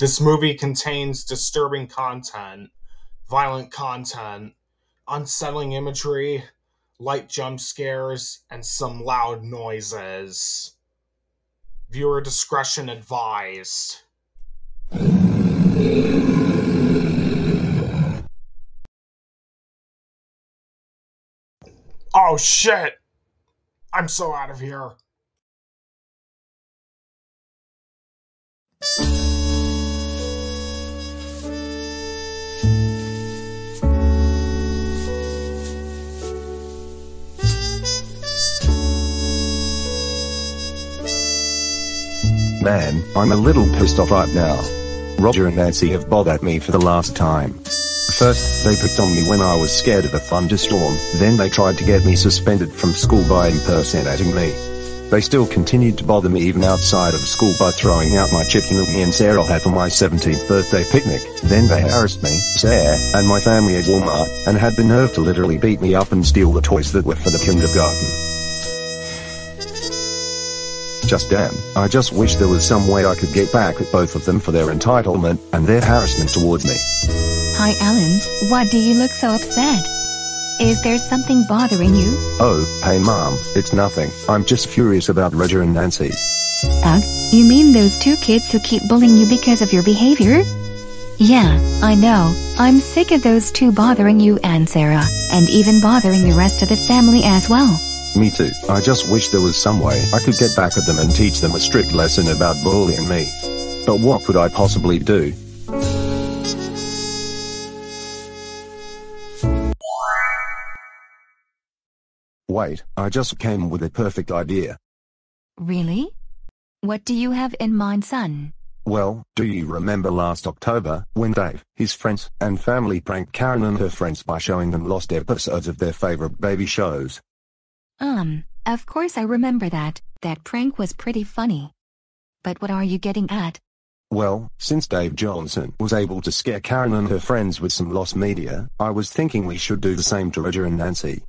This movie contains disturbing content, violent content, unsettling imagery, light jump scares, and some loud noises. Viewer discretion advised. Oh shit! I'm so out of here. Man, I'm a little pissed off right now. Roger and Nancy have bothered me for the last time. First, they picked on me when I was scared of a thunderstorm, then they tried to get me suspended from school by impersonating me. They still continued to bother me even outside of school by throwing out my chicken that me and Sarah had for my 17th birthday picnic. Then they harassed me, Sarah, and my family at Walmart, and had the nerve to literally beat me up and steal the toys that were for the kindergarten. Just damn, I just wish there was some way I could get back at both of them for their entitlement, and their harassment towards me. Hi Alan, why do you look so upset? Is there something bothering you? Oh, hey mom, it's nothing, I'm just furious about Roger and Nancy. Ugh, you mean those two kids who keep bullying you because of your behavior? Yeah, I know, I'm sick of those two bothering you and Sarah, and even bothering the rest of the family as well. Me too, I just wish there was some way I could get back at them and teach them a strict lesson about bullying me. But what could I possibly do? Wait, I just came with a perfect idea. Really? What do you have in mind, son? Well, do you remember last October, when Dave, his friends, and family pranked Karen and her friends by showing them lost episodes of their favorite baby shows? Um, of course I remember that. That prank was pretty funny. But what are you getting at? Well, since Dave Johnson was able to scare Karen and her friends with some lost media, I was thinking we should do the same to Roger and Nancy.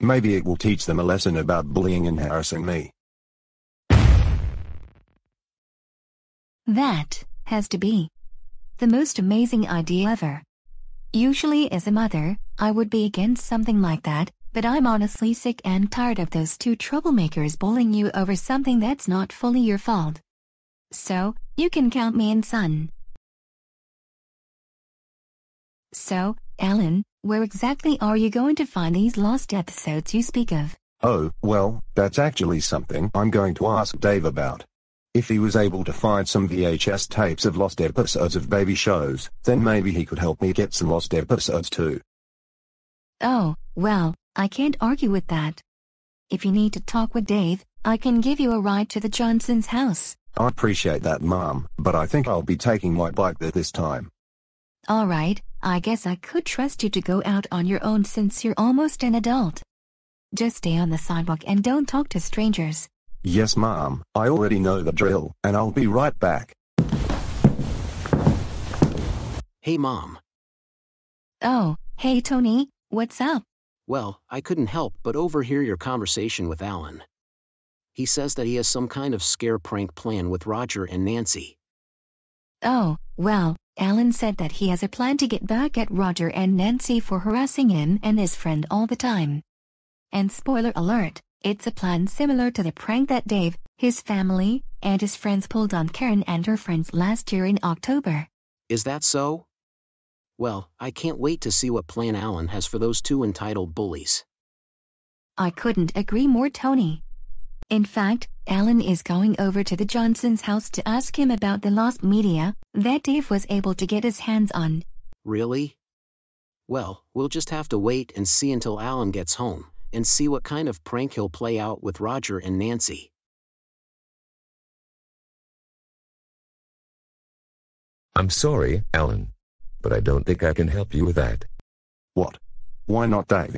Maybe it will teach them a lesson about bullying and harassing me. That has to be the most amazing idea ever. Usually as a mother, I would be against something like that, but I'm honestly sick and tired of those two troublemakers bullying you over something that's not fully your fault. So, you can count me in, son. So, Alan, where exactly are you going to find these lost episodes you speak of? Oh, well, that's actually something I'm going to ask Dave about. If he was able to find some VHS tapes of lost episodes of baby shows, then maybe he could help me get some lost episodes too. Oh, well, I can't argue with that. If you need to talk with Dave, I can give you a ride to the Johnsons' house. I appreciate that, Mom, but I think I'll be taking my bike there this time. Alright, I guess I could trust you to go out on your own since you're almost an adult. Just stay on the sidewalk and don't talk to strangers. Yes, Mom, I already know the drill, and I'll be right back. Hey, Mom. Oh, hey Tony, what's up? Well, I couldn't help but overhear your conversation with Alan. He says that he has some kind of scare prank plan with Roger and Nancy. Oh, well, Alan said that he has a plan to get back at Roger and Nancy for harassing him and his friend all the time. And spoiler alert, it's a plan similar to the prank that Dave, his family, and his friends pulled on Karen and her friends last year in October. Is that so? Well, I can't wait to see what plan Alan has for those two entitled bullies. I couldn't agree more, Tony. In fact, Alan is going over to the Johnsons' house to ask him about the lost media that Dave was able to get his hands on. Really? Well, we'll just have to wait and see until Alan gets home, and see what kind of prank he'll play out with Roger and Nancy. I'm sorry, Alan. But I don't think I can help you with that. What? Why not Dave?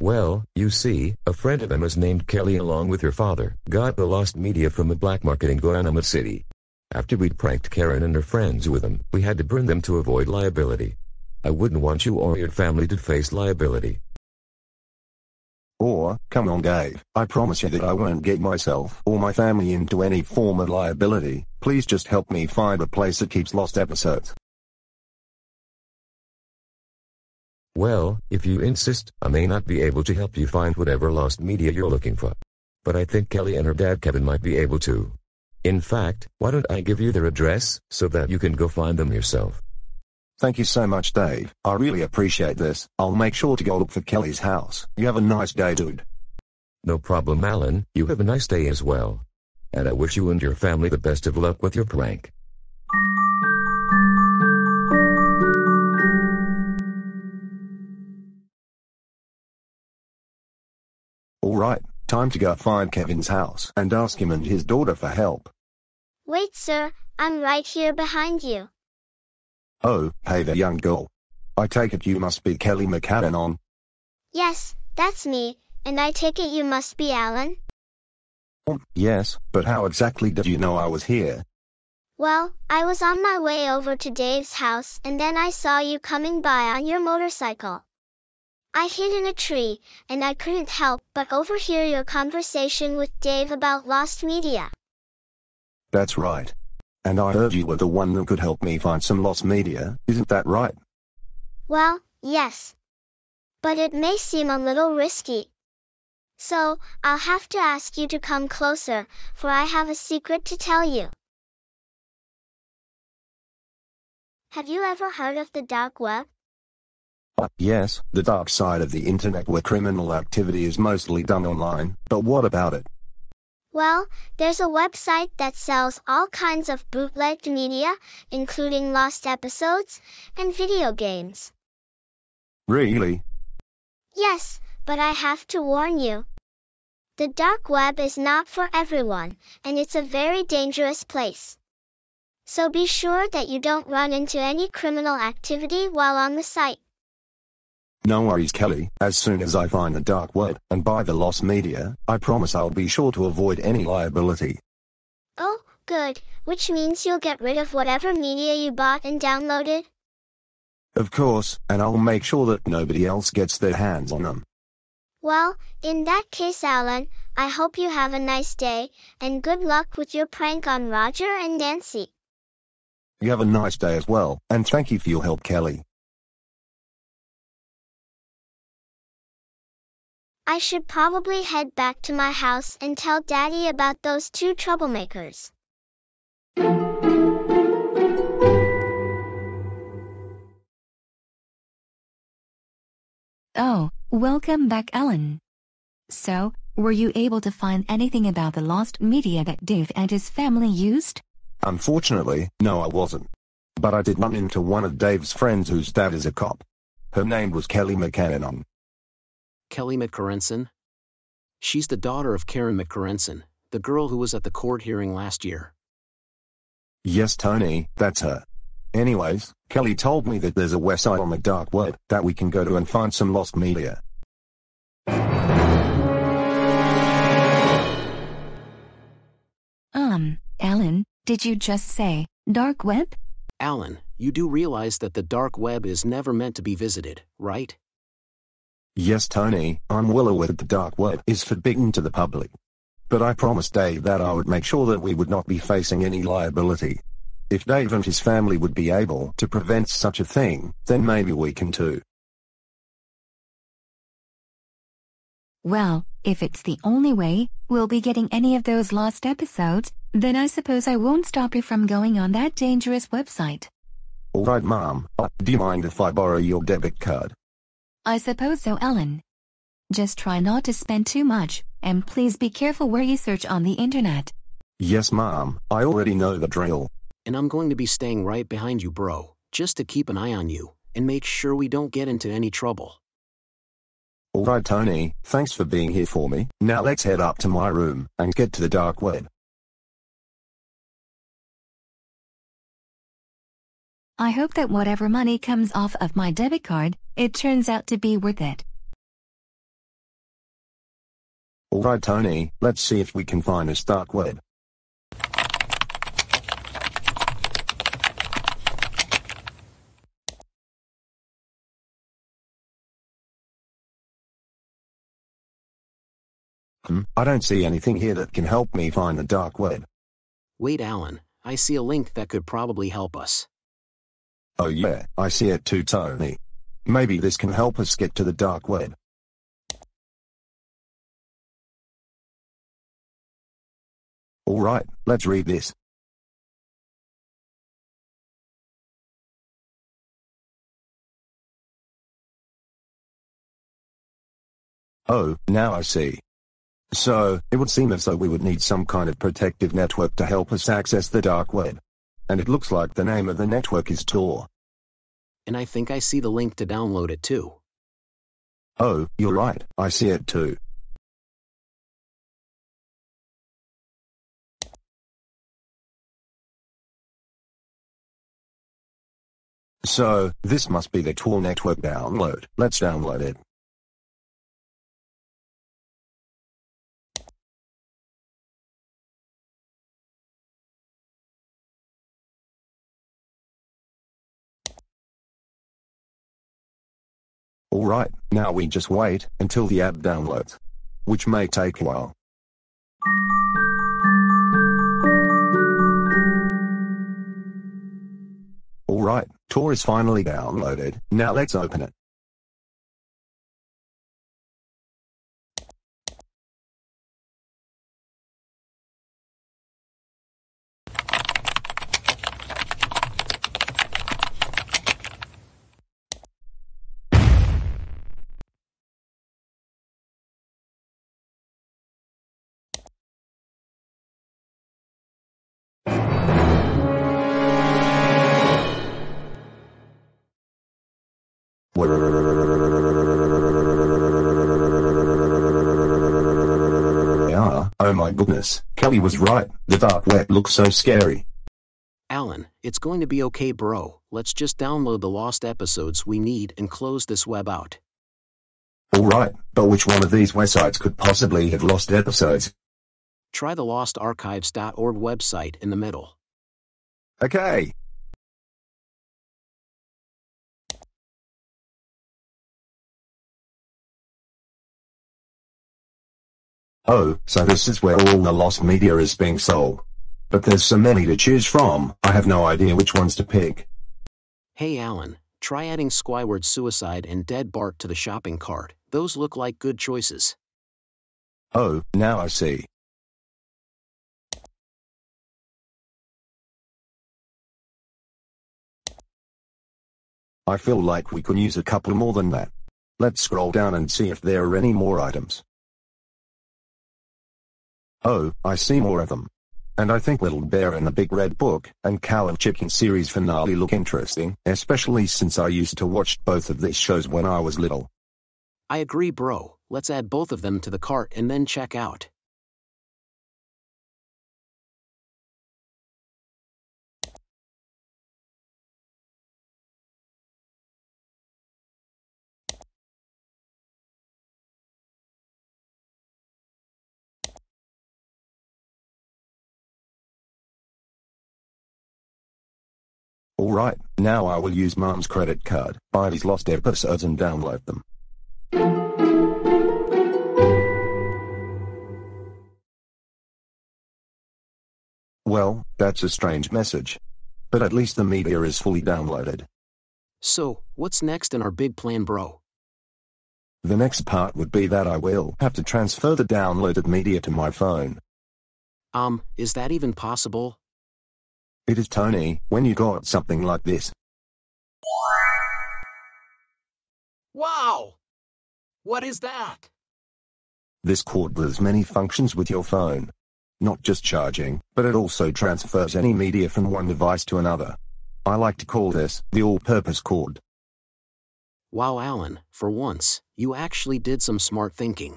Well, you see, a friend of Emma's named Kelly along with her father got the lost media from a black market in Guanama City. After we'd pranked Karen and her friends with them, we had to burn them to avoid liability. I wouldn't want you or your family to face liability. Or, come on Dave, I promise you that I won't get myself or my family into any form of liability, please just help me find a place that keeps lost episodes. Well, if you insist, I may not be able to help you find whatever lost media you're looking for. But I think Kelly and her dad Kevin might be able to. In fact, why don't I give you their address, so that you can go find them yourself. Thank you so much Dave, I really appreciate this, I'll make sure to go look for Kelly's house. You have a nice day dude. No problem Alan, you have a nice day as well. And I wish you and your family the best of luck with your prank. Alright, time to go find Kevin's house and ask him and his daughter for help. Wait, sir, I'm right here behind you. Oh, hey there young girl. I take it you must be Kelly McCannon. Yes, that's me, and I take it you must be Alan? Oh, yes, but how exactly did you know I was here? Well, I was on my way over to Dave's house and then I saw you coming by on your motorcycle. I hid in a tree, and I couldn't help but overhear your conversation with Dave about lost media. That's right. And I heard you were the one that could help me find some lost media, isn't that right? Well, yes. But it may seem a little risky. So, I'll have to ask you to come closer, for I have a secret to tell you. Have you ever heard of the dark web? Uh, yes, the dark side of the internet where criminal activity is mostly done online, but what about it? Well, there's a website that sells all kinds of bootlegged media, including lost episodes and video games. Really? Yes, but I have to warn you. The dark web is not for everyone, and it's a very dangerous place. So be sure that you don't run into any criminal activity while on the site. No worries Kelly, as soon as I find the dark web and buy the lost media, I promise I'll be sure to avoid any liability. Oh, good, which means you'll get rid of whatever media you bought and downloaded? Of course, and I'll make sure that nobody else gets their hands on them. Well, in that case Alan, I hope you have a nice day, and good luck with your prank on Roger and Nancy. You have a nice day as well, and thank you for your help Kelly. I should probably head back to my house and tell Daddy about those two troublemakers. Oh, welcome back Alan. So, were you able to find anything about the lost media that Dave and his family used? Unfortunately, no I wasn't. But I did run into one of Dave's friends whose dad is a cop. Her name was Kelly McCannon. Kelly McCarrenson? She's the daughter of Karen McCarrenson, the girl who was at the court hearing last year. Yes Tony, that's her. Anyways, Kelly told me that there's a website on the dark web that we can go to and find some lost media. Um, Alan, did you just say, dark web? Alan, you do realize that the dark web is never meant to be visited, right? Yes Tony, I'm well aware that the dark web is forbidden to the public. But I promised Dave that I would make sure that we would not be facing any liability. If Dave and his family would be able to prevent such a thing, then maybe we can too. Well, if it's the only way we'll be getting any of those lost episodes, then I suppose I won't stop you from going on that dangerous website. Alright mom, uh, do you mind if I borrow your debit card? I suppose so, Alan. Just try not to spend too much, and please be careful where you search on the internet. Yes mom, I already know the drill. And I'm going to be staying right behind you, bro, just to keep an eye on you, and make sure we don't get into any trouble. Alright Tony, thanks for being here for me. Now let's head up to my room and get to the dark web. I hope that whatever money comes off of my debit card, it turns out to be worth it. Alright Tony, let's see if we can find this dark web. Hmm, I don't see anything here that can help me find the dark web. Wait, Alan, I see a link that could probably help us. Oh yeah, I see it too, Tony. Maybe this can help us get to the dark web. Alright, let's read this. Oh, now I see. So, it would seem as though we would need some kind of protective network to help us access the dark web. And it looks like the name of the network is Tor. And I think I see the link to download it too. Oh, you're right, I see it too. So, this must be the Tor network download. Let's download it. Alright, now we just wait until the app downloads. Which may take a while. Alright, Tor is finally downloaded, now let's open it. Goodness, Kelly was right, the dark web looks so scary. Alan, it's going to be okay, bro. Let's just download the lost episodes we need and close this web out. Alright, but which one of these websites could possibly have lost episodes? Try the lostarchives.org website in the middle. Okay. Oh, so this is where all the lost media is being sold. But there's so many to choose from, I have no idea which ones to pick. Hey, Alan, try adding Squidward's Suicide and Dead Bart to the shopping cart. Those look like good choices. Oh, now I see. I feel like we could use a couple more than that. Let's scroll down and see if there are any more items. Oh, I see more of them. And I think Little Bear and the Big Red Book and Cow and Chicken series finale look interesting, especially since I used to watch both of these shows when I was little. I agree, bro. Let's add both of them to the cart and then check out. Alright, now I will use mom's credit card, buy these lost episodes and download them. Well, that's a strange message. But at least the media is fully downloaded. So, what's next in our big plan, bro? The next part would be that I will have to transfer the downloaded media to my phone. Um, is that even possible? It is Tony, when you got something like this. Wow! What is that? This cord does many functions with your phone. Not just charging, but it also transfers any media from one device to another. I like to call this the all-purpose cord. Wow, Alan, for once, you actually did some smart thinking.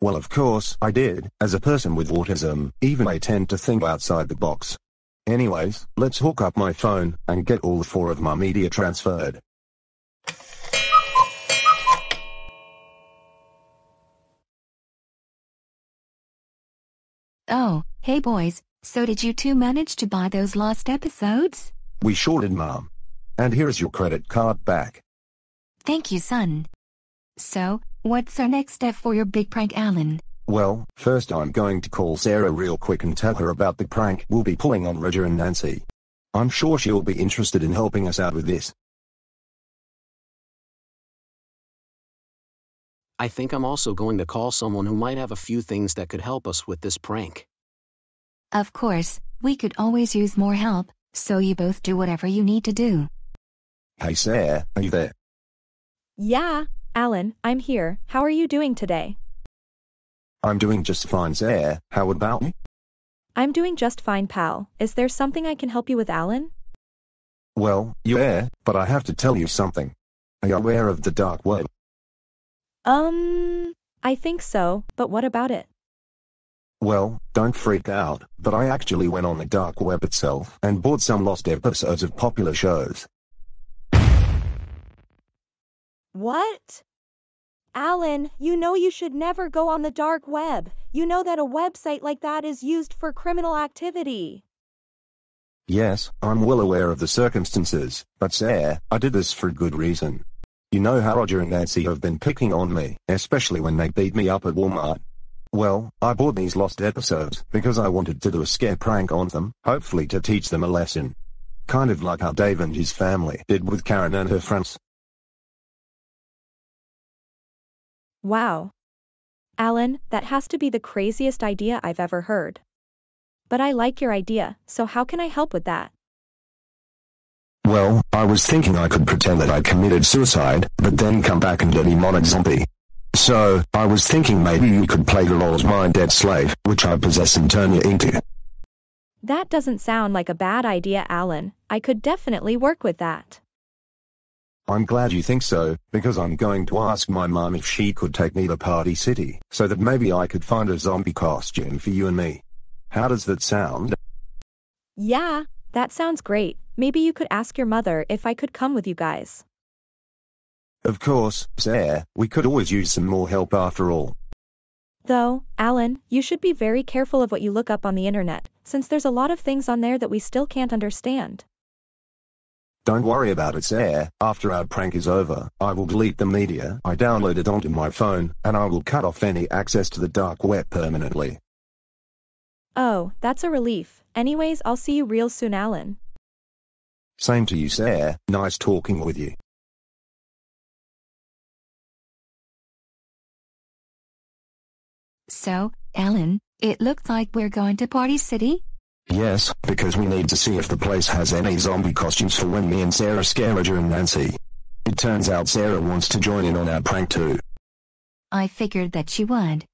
Well, of course, I did. As a person with autism, even I tend to think outside the box. Anyways, let's hook up my phone and get all four of my media transferred. Oh, hey boys, so did you two manage to buy those lost episodes? We sure did, Mom. And here's your credit card back. Thank you, son. So, what's our next step for your big prank, Alan? Well, first I'm going to call Sarah real quick and tell her about the prank we'll be pulling on Roger and Nancy. I'm sure she'll be interested in helping us out with this. I think I'm also going to call someone who might have a few things that could help us with this prank. Of course, we could always use more help, so you both do whatever you need to do. Hey Sarah, are you there? Yeah, Alan, I'm here. How are you doing today? I'm doing just fine Sarah, how about me? I'm doing just fine, pal. Is there something I can help you with, Alan? Well, yeah, but I have to tell you something. Are you aware of the dark web? Um, I think so, but what about it? Well, don't freak out, but I actually went on the dark web itself and bought some lost episodes of popular shows. What? Alan, you know you should never go on the dark web. You know that a website like that is used for criminal activity. Yes, I'm well aware of the circumstances, but Sarah, I did this for a good reason. You know how Roger and Nancy have been picking on me, especially when they beat me up at Walmart. Well, I bought these lost episodes because I wanted to do a scare prank on them, hopefully to teach them a lesson. Kind of like how Dave and his family did with Karen and her friends. Wow. Alan, that has to be the craziest idea I've ever heard. But I like your idea, so how can I help with that? Well, I was thinking I could pretend that I committed suicide, but then come back and get a zombie. So, I was thinking maybe you could play the roles my dead slave, which I possess and turn you into. That doesn't sound like a bad idea, Alan. I could definitely work with that. I'm glad you think so, because I'm going to ask my mom if she could take me to Party City, so that maybe I could find a zombie costume for you and me. How does that sound? Yeah, that sounds great. Maybe you could ask your mother if I could come with you guys. Of course, Sarah, we could always use some more help after all. Though, Alan, you should be very careful of what you look up on the internet, since there's a lot of things on there that we still can't understand. Don't worry about it, Sarah. After our prank is over, I will delete the media I downloaded onto my phone, and I will cut off any access to the dark web permanently. Oh, that's a relief. Anyways, I'll see you real soon, Alan. Same to you, Sarah. Nice talking with you. So, Alan, it looks like we're going to Party City? Yes, because we need to see if the place has any zombie costumes for when me and Sarah scare Roger and Nancy. It turns out Sarah wants to join in on our prank too. I figured that she would.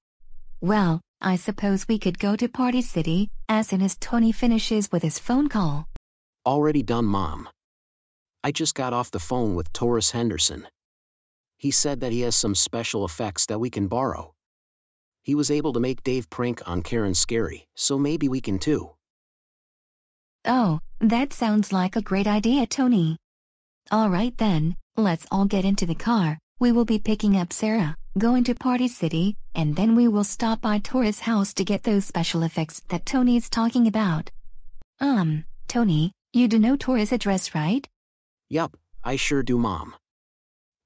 Well, I suppose we could go to Party City as soon as Tony finishes with his phone call. Already done, Mom. I just got off the phone with Taurus Henderson. He said that he has some special effects that we can borrow. He was able to make Dave prank on Karen scary, so maybe we can too. Oh, that sounds like a great idea, Tony. All right then, let's all get into the car. We will be picking up Sarah, going to Party City, and then we will stop by Taurus' house to get those special effects that Tony's talking about. Um, Tony, you do know Taurus' address, right? Yup, I sure do, Mom.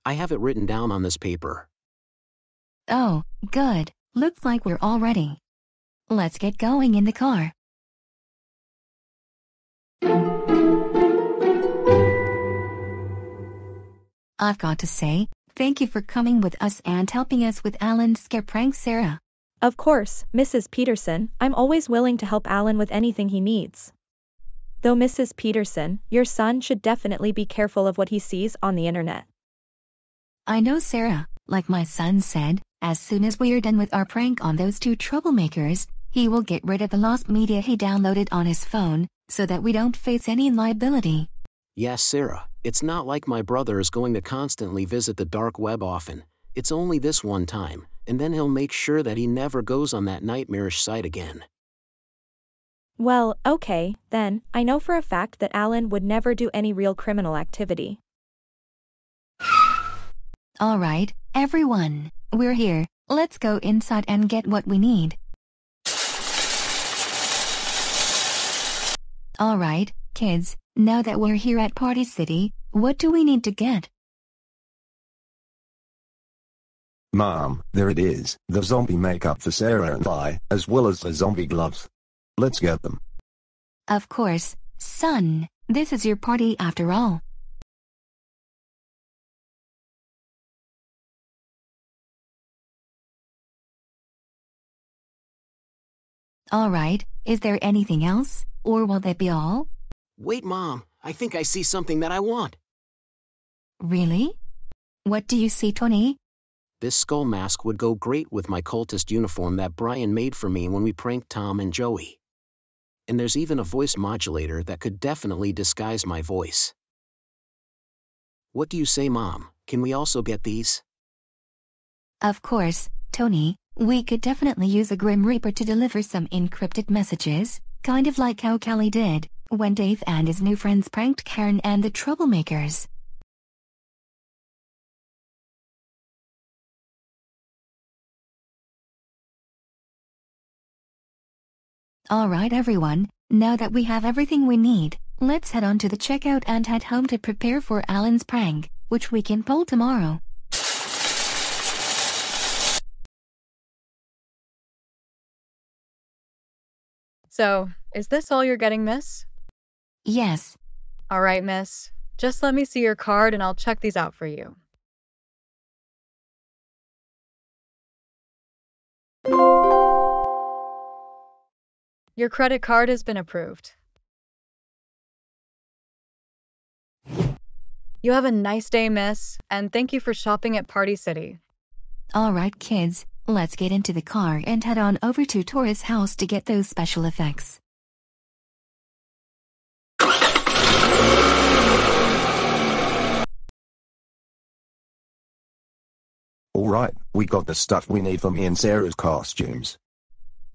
I have it written down on this paper. Oh, good. Looks like we're all ready. Let's get going in the car. I've got to say, thank you for coming with us and helping us with Alan's scare prank, Sarah. Of course, Mrs. Peterson, I'm always willing to help Alan with anything he needs. Though Mrs. Peterson, your son should definitely be careful of what he sees on the internet. I know, Sarah, like my son said, as soon as we are done with our prank on those two troublemakers, he will get rid of the lost media he downloaded on his phone, so that we don't face any liability. Yes, Sarah, it's not like my brother is going to constantly visit the dark web often. It's only this one time, and then he'll make sure that he never goes on that nightmarish site again. Well, okay, then, I know for a fact that Alan would never do any real criminal activity. All right, everyone, we're here. Let's go inside and get what we need. All right, kids, now that we're here at Party City, what do we need to get? Mom, there it is, the zombie makeup for Sarah and I, as well as the zombie gloves. Let's get them. Of course, son, this is your party after all. Alright, is there anything else, or will that be all? Wait, Mom, I think I see something that I want. Really? What do you see, Tony? This skull mask would go great with my cultist uniform that Brian made for me when we pranked Tom and Joey. And there's even a voice modulator that could definitely disguise my voice. What do you say, Mom? Can we also get these? Of course, Tony, we could definitely use a Grim Reaper to deliver some encrypted messages, kind of like how Kelly did, when Dave and his new friends pranked Karen and the Troublemakers. Alright everyone, now that we have everything we need, let's head on to the checkout and head home to prepare for Alan's prank, which we can pull tomorrow. So, is this all you're getting, miss? Yes, All right, miss. Just let me see your card and I'll check these out for you. Your credit card has been approved. You have a nice day, miss, and thank you for shopping at Party City. alright kids, let's get into the car and head on over to Taurus' house to get those special effects. Alright, we got the stuff we need for me and Sarah's costumes.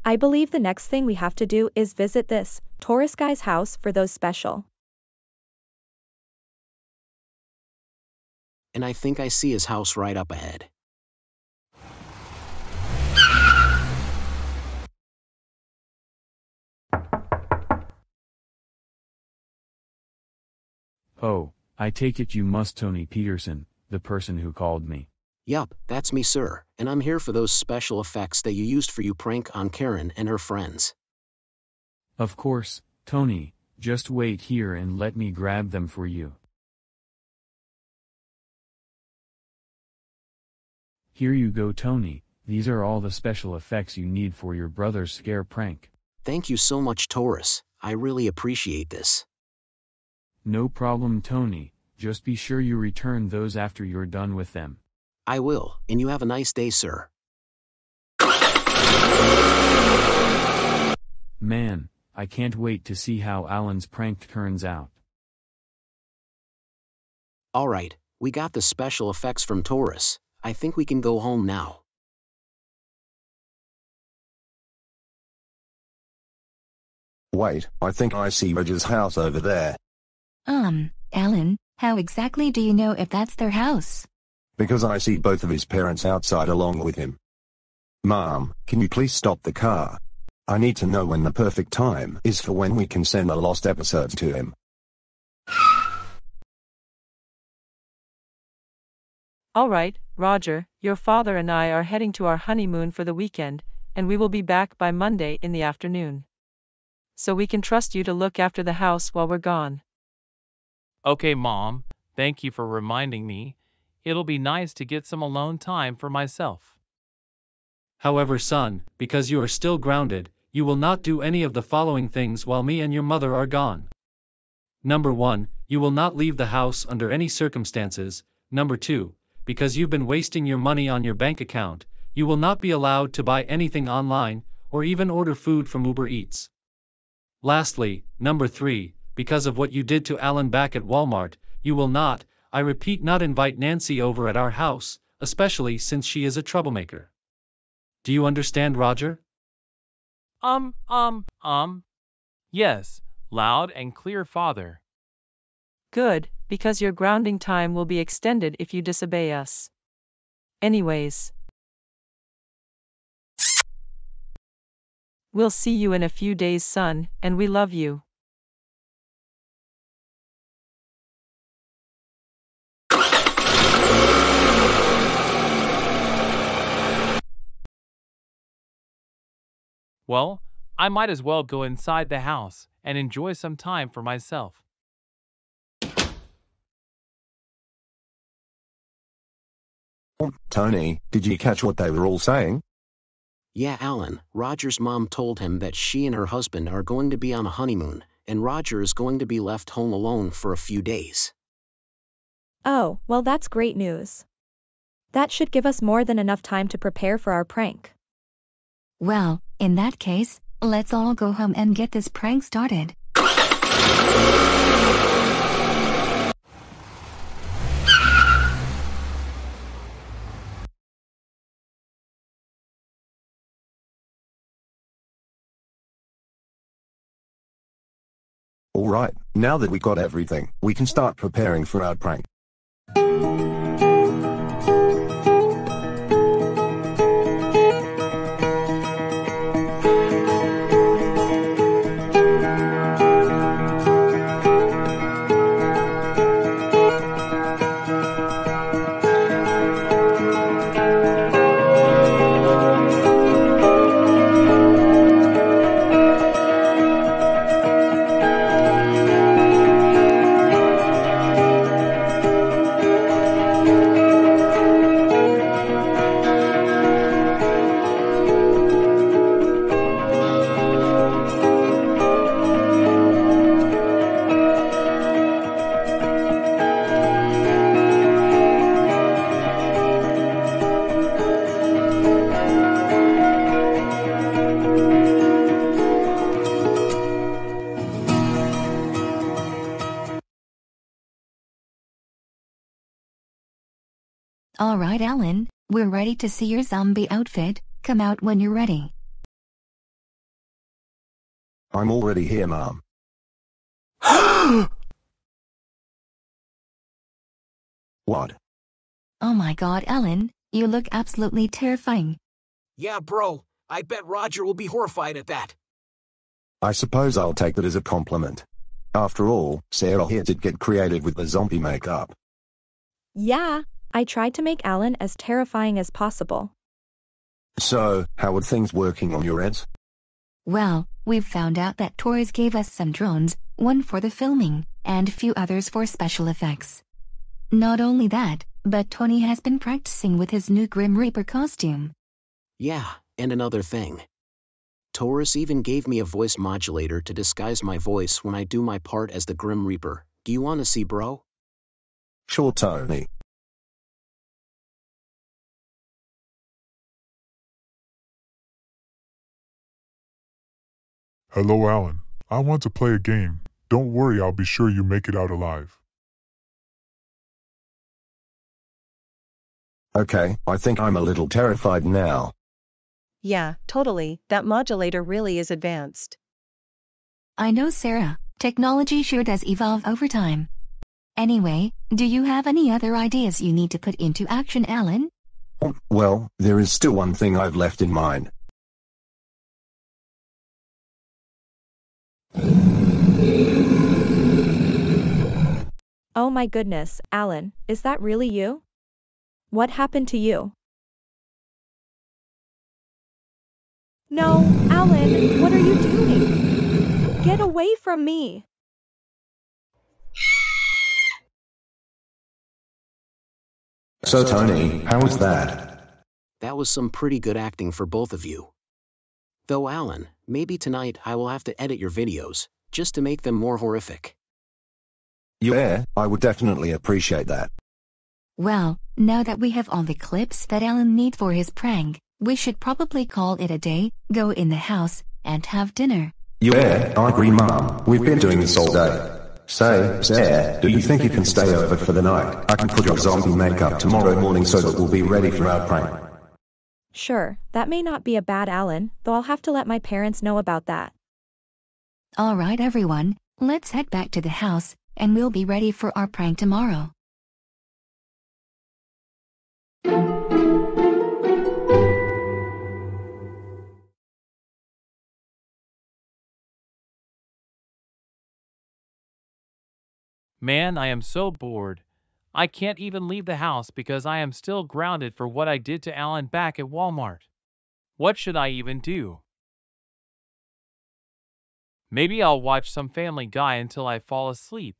I believe the next thing we have to do is visit this Taurus guy's house for those special. And I think I see his house right up ahead. Oh, I take it you must Tony Peterson, the person who called me. Yup, that's me, sir, and I'm here for those special effects that you used for you prank on Karen and her friends. Of course, Tony, just wait here and let me grab them for you. Here you go, Tony. These are all the special effects you need for your brother's scare prank. Thank you so much, Taurus. I really appreciate this. No problem, Tony. Just be sure you return those after you're done with them. I will, and you have a nice day, sir. Man, I can't wait to see how Alan's prank turns out. Alright, we got the special effects from Taurus. I think we can go home now. Wait, I think I see Roger's house over there. Um, Alan, how exactly do you know if that's their house? Because I see both of his parents outside along with him. Mom, can you please stop the car? I need to know when the perfect time is for when we can send the lost episodes to him. All right, Roger, your father and I are heading to our honeymoon for the weekend, and we will be back by Monday in the afternoon. So we can trust you to look after the house while we're gone. Okay, Mom, thank you for reminding me. It'll be nice to get some alone time for myself. However, son, because you are still grounded, you will not do any of the following things while me and your mother are gone. Number 1, you will not leave the house under any circumstances. Number 2, because you've been wasting your money on your bank account, you will not be allowed to buy anything online or even order food from Uber Eats. Lastly, number 3, because of what you did to Alan back at Walmart, you will not, I repeat, not invite Nancy over at our house, especially since she is a troublemaker. Do you understand, Roger? Um, um, um. Yes, loud and clear, Father. Good, because your grounding time will be extended if you disobey us. Anyways, we'll see you in a few days, son, and we love you. Well, I might as well go inside the house and enjoy some time for myself. Tony, did you catch what they were all saying? Yeah, Alan, Roger's mom told him that she and her husband are going to be on a honeymoon, and Roger is going to be left home alone for a few days. Oh, well that's great news. That should give us more than enough time to prepare for our prank. Well, in that case, let's all go home and get this prank started. Alright, now that we got everything, we can start preparing for our prank. We're to see your zombie outfit. Come out when you're ready. I'm already here, Mom. what? Oh my god, Alan, you look absolutely terrifying. Yeah, bro. I bet Roger will be horrified at that. I suppose I'll take that as a compliment. After all, Sarah here did get creative with the zombie makeup. Yeah, I tried to make Alan as terrifying as possible. So, how are things working on your ends? Well, we've found out that Taurus gave us some drones, one for the filming, and a few others for special effects. Not only that, but Tony has been practicing with his new Grim Reaper costume. Yeah, and another thing. Taurus even gave me a voice modulator to disguise my voice when I do my part as the Grim Reaper. Do you want to see, bro? Sure, Tony. Hello, Alan. I want to play a game. Don't worry, I'll be sure you make it out alive. Okay, I think I'm a little terrified now. Yeah, totally. That modulator really is advanced. I know, Sarah. Technology sure does evolve over time. Anyway, do you have any other ideas you need to put into action, Alan? Well, there is still one thing I've left in mind. Oh my goodness, Alan, is that really you? What happened to you? No, Alan, what are you doing? Get away from me! So, Tony, how was that? That was some pretty good acting for both of you. Though, Alan, maybe tonight I will have to edit your videos, just to make them more horrific. Yeah, I would definitely appreciate that. Well, now that we have all the clips that Alan needs for his prank, we should probably call it a day, go in the house, and have dinner. Yeah, I agree, Mom. We've been doing this all day. Say, Sarah, do you think you can stay over for the night? I can put your zombie makeup tomorrow morning so that we'll be ready for our prank. Sure, that may not be a bad Alan, though I'll have to let my parents know about that. Alright, everyone, let's head back to the house, and we'll be ready for our prank tomorrow. Man, I am so bored. I can't even leave the house because I am still grounded for what I did to Alan back at Walmart. What should I even do? Maybe I'll watch some Family Guy until I fall asleep.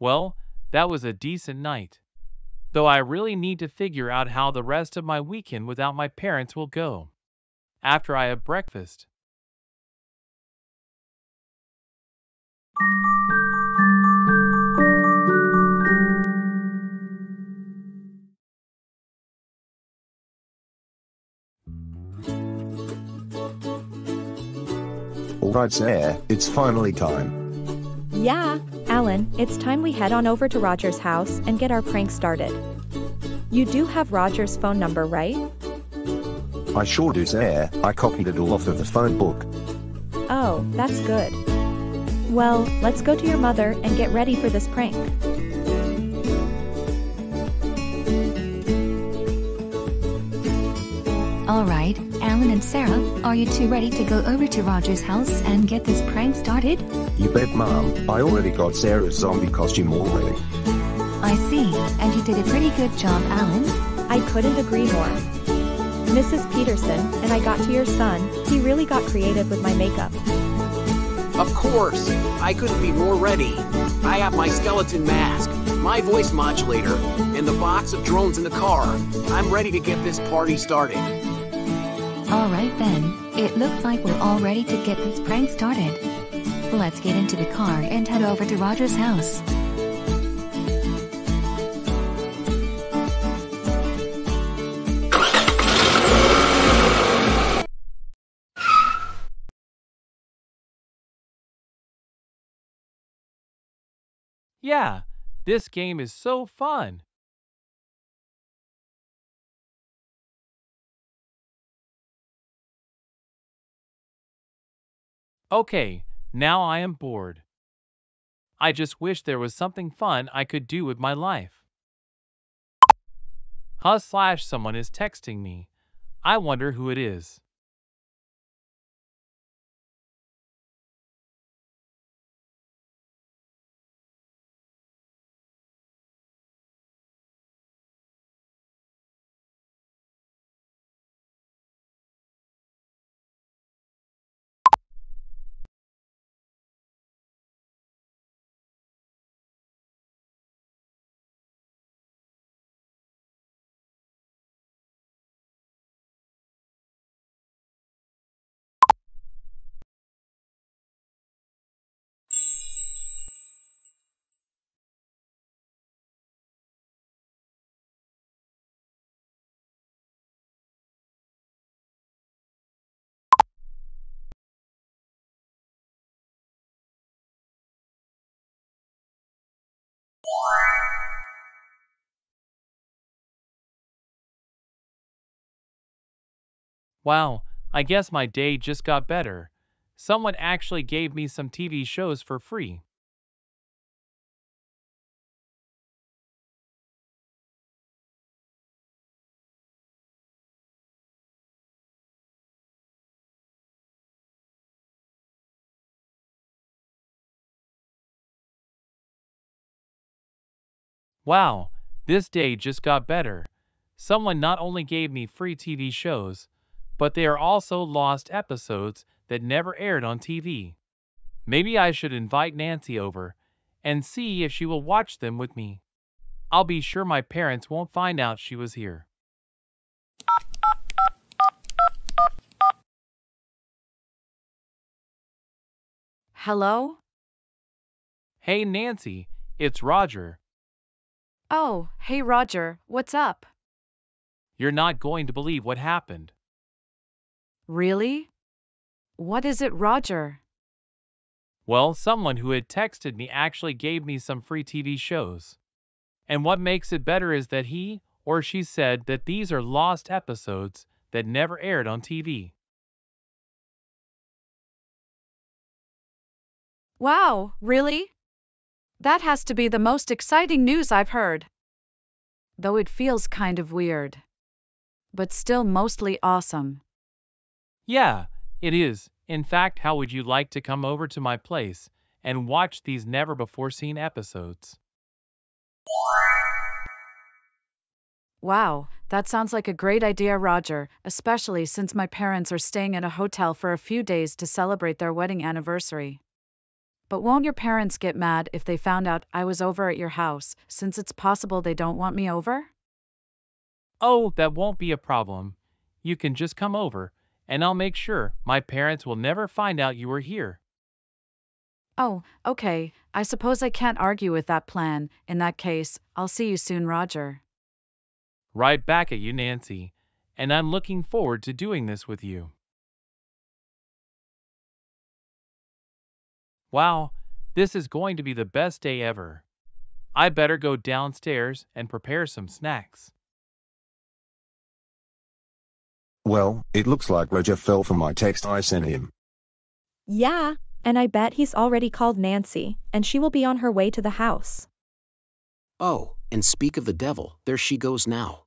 Well, that was a decent night. Though I really need to figure out how the rest of my weekend without my parents will go. After I have breakfast. Alright, sir, it's finally time. Yeah, Alan, it's time we head on over to Roger's house and get our prank started. You do have Roger's phone number, right? I sure do, sir. I copied it all off of the phone book. Oh, that's good. Well, let's go to your mother and get ready for this prank. Alright, Alan and Sarah, are you two ready to go over to Roger's house and get this prank started? You bet, Mom. I already got Sarah's zombie costume already. I see, and you did a pretty good job, Alan. I couldn't agree more. Mrs. Peterson, and I got to your son, he really got creative with my makeup. Of course, I couldn't be more ready. I have my skeleton mask, my voice modulator, and the box of drones in the car. I'm ready to get this party started. Alright then, it looks like we're all ready to get this prank started. Let's get into the car and head over to Roger's house. Yeah, this game is so fun. Okay, now I am bored. I just wish there was something fun I could do with my life. Huh slash someone is texting me. I wonder who it is. Wow, I guess my day just got better. Someone actually gave me some TV shows for free. Wow, this day just got better. Someone not only gave me free TV shows, but they are also lost episodes that never aired on TV. Maybe I should invite Nancy over and see if she will watch them with me. I'll be sure my parents won't find out she was here. Hello? Hey Nancy, it's Roger. Oh, hey Roger, what's up? You're not going to believe what happened. Really? What is it, Roger? Well, someone who had texted me actually gave me some free TV shows. And what makes it better is that he or she said that these are lost episodes that never aired on TV. Wow, really? That has to be the most exciting news I've heard. Though it feels kind of weird. But still mostly awesome. Yeah, it is. In fact, how would you like to come over to my place and watch these never before seen episodes? Wow, that sounds like a great idea, Roger, especially since my parents are staying at a hotel for a few days to celebrate their wedding anniversary. But won't your parents get mad if they found out I was over at your house, since it's possible they don't want me over? Oh, that won't be a problem. You can just come over, and I'll make sure my parents will never find out you were here. Oh, okay, I suppose I can't argue with that plan. In that case, I'll see you soon, Roger. Right back at you, Nancy, and I'm looking forward to doing this with you. Wow, this is going to be the best day ever. I better go downstairs and prepare some snacks. Well, it looks like Roger fell for my text I sent him. Yeah, and I bet he's already called Nancy, and she will be on her way to the house. Oh, and speak of the devil, there she goes now.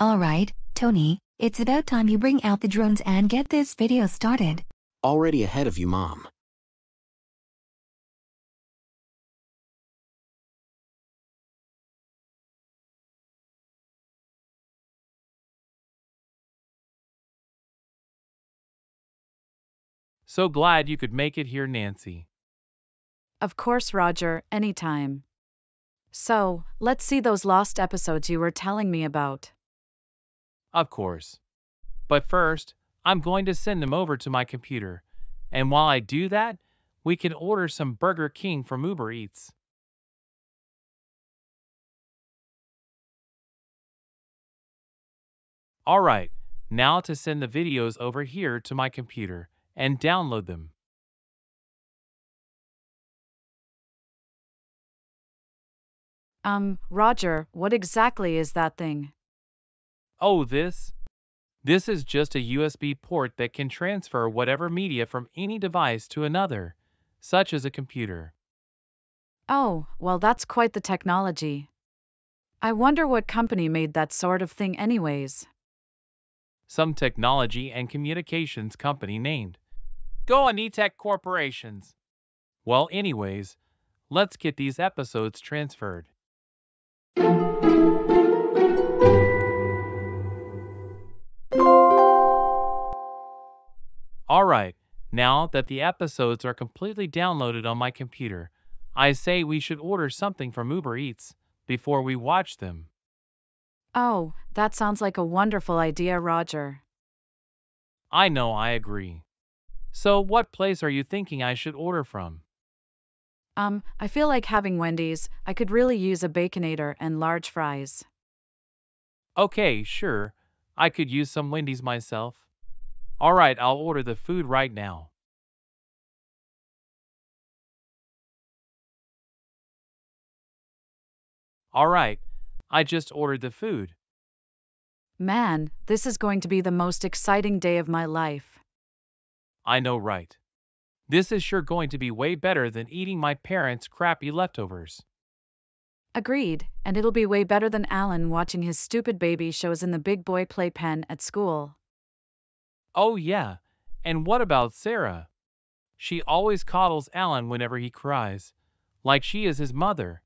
Alright, Tony, it's about time you bring out the drones and get this video started. Already ahead of you, Mom. So glad you could make it here, Nancy. Of course, Roger, anytime. So, let's see those lost episodes you were telling me about. Of course. But first, I'm going to send them over to my computer. And while I do that, we can order some Burger King from Uber Eats. Alright, now to send the videos over here to my computer and download them. Um, Roger, what exactly is that thing? Oh, this? This is just a USB port that can transfer whatever media from any device to another, such as a computer. Oh, well, that's quite the technology. I wonder what company made that sort of thing, anyways. Some technology and communications company named. Go on eTech Corporations. Well, anyways, let's get these episodes transferred. Alright, now that the episodes are completely downloaded on my computer, I say we should order something from Uber Eats before we watch them. Oh, that sounds like a wonderful idea, Roger. I know I agree. So, what place are you thinking I should order from? Um, I feel like having Wendy's. I could really use a baconator and large fries. Okay, sure. I could use some Wendy's myself. Alright, I'll order the food right now. Alright, I just ordered the food. Man, this is going to be the most exciting day of my life. I know, right? This is sure going to be way better than eating my parents' crappy leftovers. Agreed, and it'll be way better than Alan watching his stupid baby shows in the big boy playpen at school. Oh, yeah. And what about Sarah? She always coddles Alan whenever he cries, like she is his mother.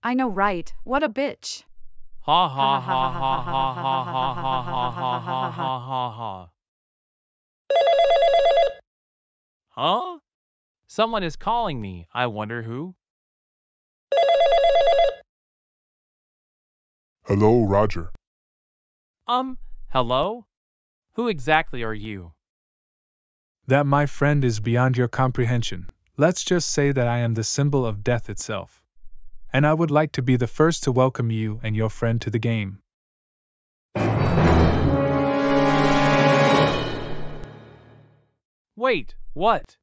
I know, right? What a bitch. Ha ha ha ha ha ha ha ha ha ha ha ha ha ha. Huh? Someone is calling me. I wonder who. Hello, Roger. Um, hello? Who exactly are you? That, my friend, is beyond your comprehension. Let's just say that I am the symbol of death itself. And I would like to be the first to welcome you and your friend to the game. Wait, what?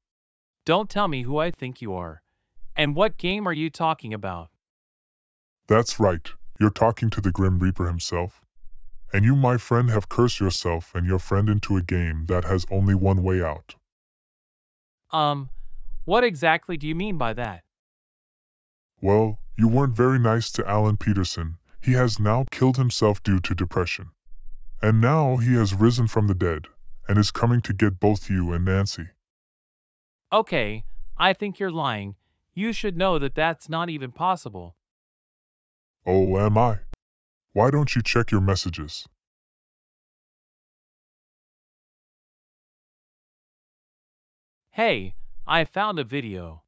Don't tell me who I think you are. And what game are you talking about? That's right, you're talking to the Grim Reaper himself. And you, my friend, have cursed yourself and your friend into a game that has only one way out. Um, what exactly do you mean by that? Well, you weren't very nice to Alan Peterson. He has now killed himself due to depression. And now he has risen from the dead and is coming to get both you and Nancy. Okay, I think you're lying. You should know that that's not even possible. Oh, am I? Why don't you check your messages? Hey, I found a video.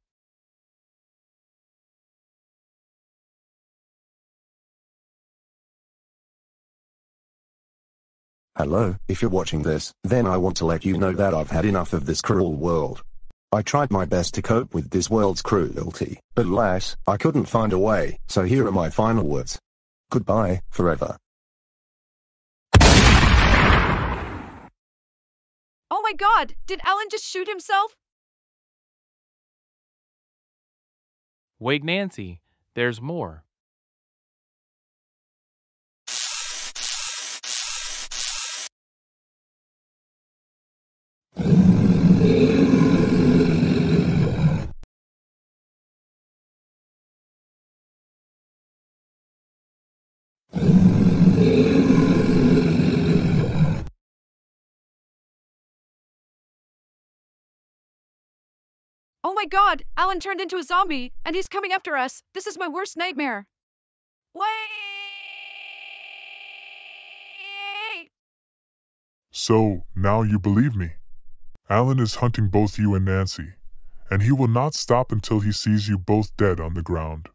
Hello, if you're watching this, then I want to let you know that I've had enough of this cruel world. I tried my best to cope with this world's cruelty, but alas, I couldn't find a way, so here are my final words. Goodbye, forever. Oh my god, did Alan just shoot himself? Wait, Nancy, there's more. Oh my god, Alan turned into a zombie, and he's coming after us. This is my worst nightmare. Wait! So, now you believe me. Alan is hunting both you and Nancy, and he will not stop until he sees you both dead on the ground.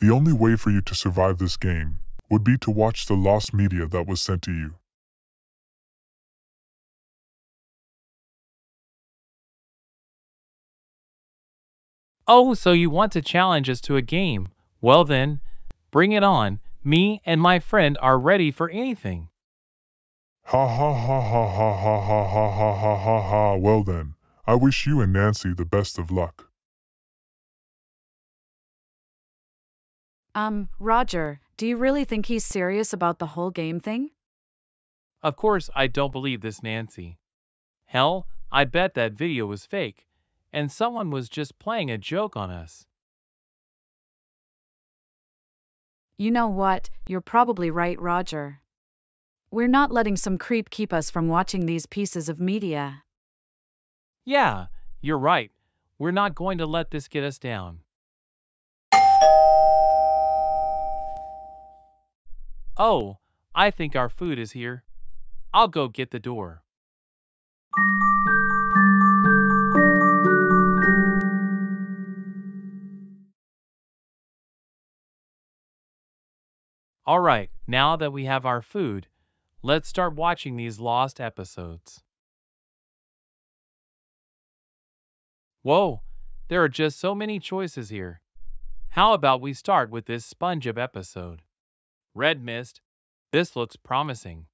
The only way for you to survive this game would be to watch the lost media that was sent to you. Oh, so you want to challenge us to a game? Well then, bring it on. Me and my friend are ready for anything. Ha ha ha ha ha ha ha ha ha ha ha ha. Well then, I wish you and Nancy the best of luck. Um, Roger, do you really think he's serious about the whole game thing? Of course, I don't believe this, Nancy. Hell, I bet that video was fake, and someone was just playing a joke on us. You know what? You're probably right, Roger. We're not letting some creep keep us from watching these pieces of media. Yeah, you're right. We're not going to let this get us down. Oh, I think our food is here. I'll go get the door. All right, now that we have our food, let's start watching these lost episodes. Whoa, there are just so many choices here. How about we start with this SpongeBob episode? Red Mist. This looks promising.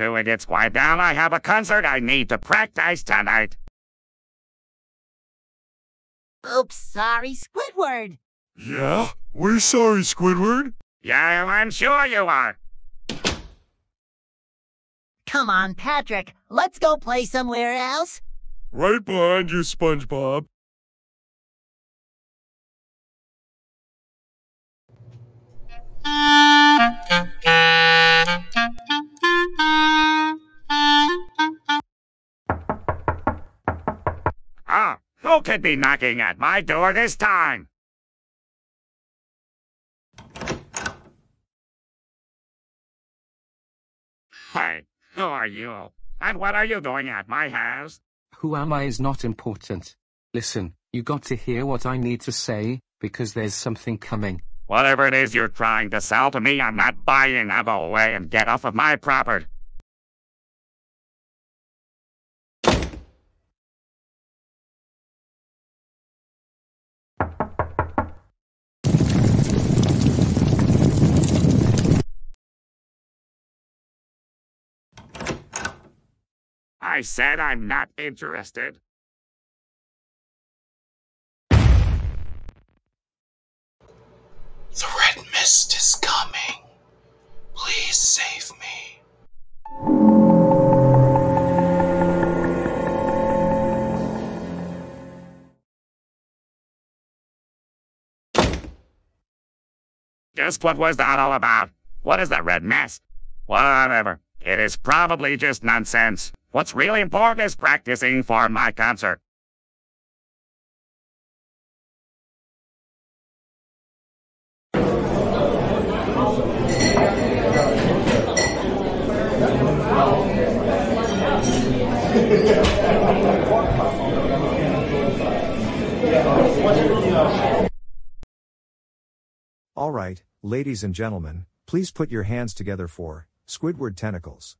Will you two idiots quiet down? I have a concert I need to practice tonight. Oops, sorry, Squidward. Yeah? We're sorry, Squidward. Yeah, I'm sure you are. Come on, Patrick, let's go play somewhere else. Right behind you, SpongeBob. Ah, who could be knocking at my door this time? Hey, who are you? And what are you doing at my house? Who am I is not important. Listen, you got to hear what I need to say, because there's something coming. Whatever it is you're trying to sell to me, I'm not buying. Now go away and get off of my property. I said I'm not interested. The red is coming. Please save me. Just what was that all about? What is that red mess? Whatever. It is probably just nonsense. What's really important is practicing for my concert. All right, ladies and gentlemen, please put your hands together for Squidward Tentacles.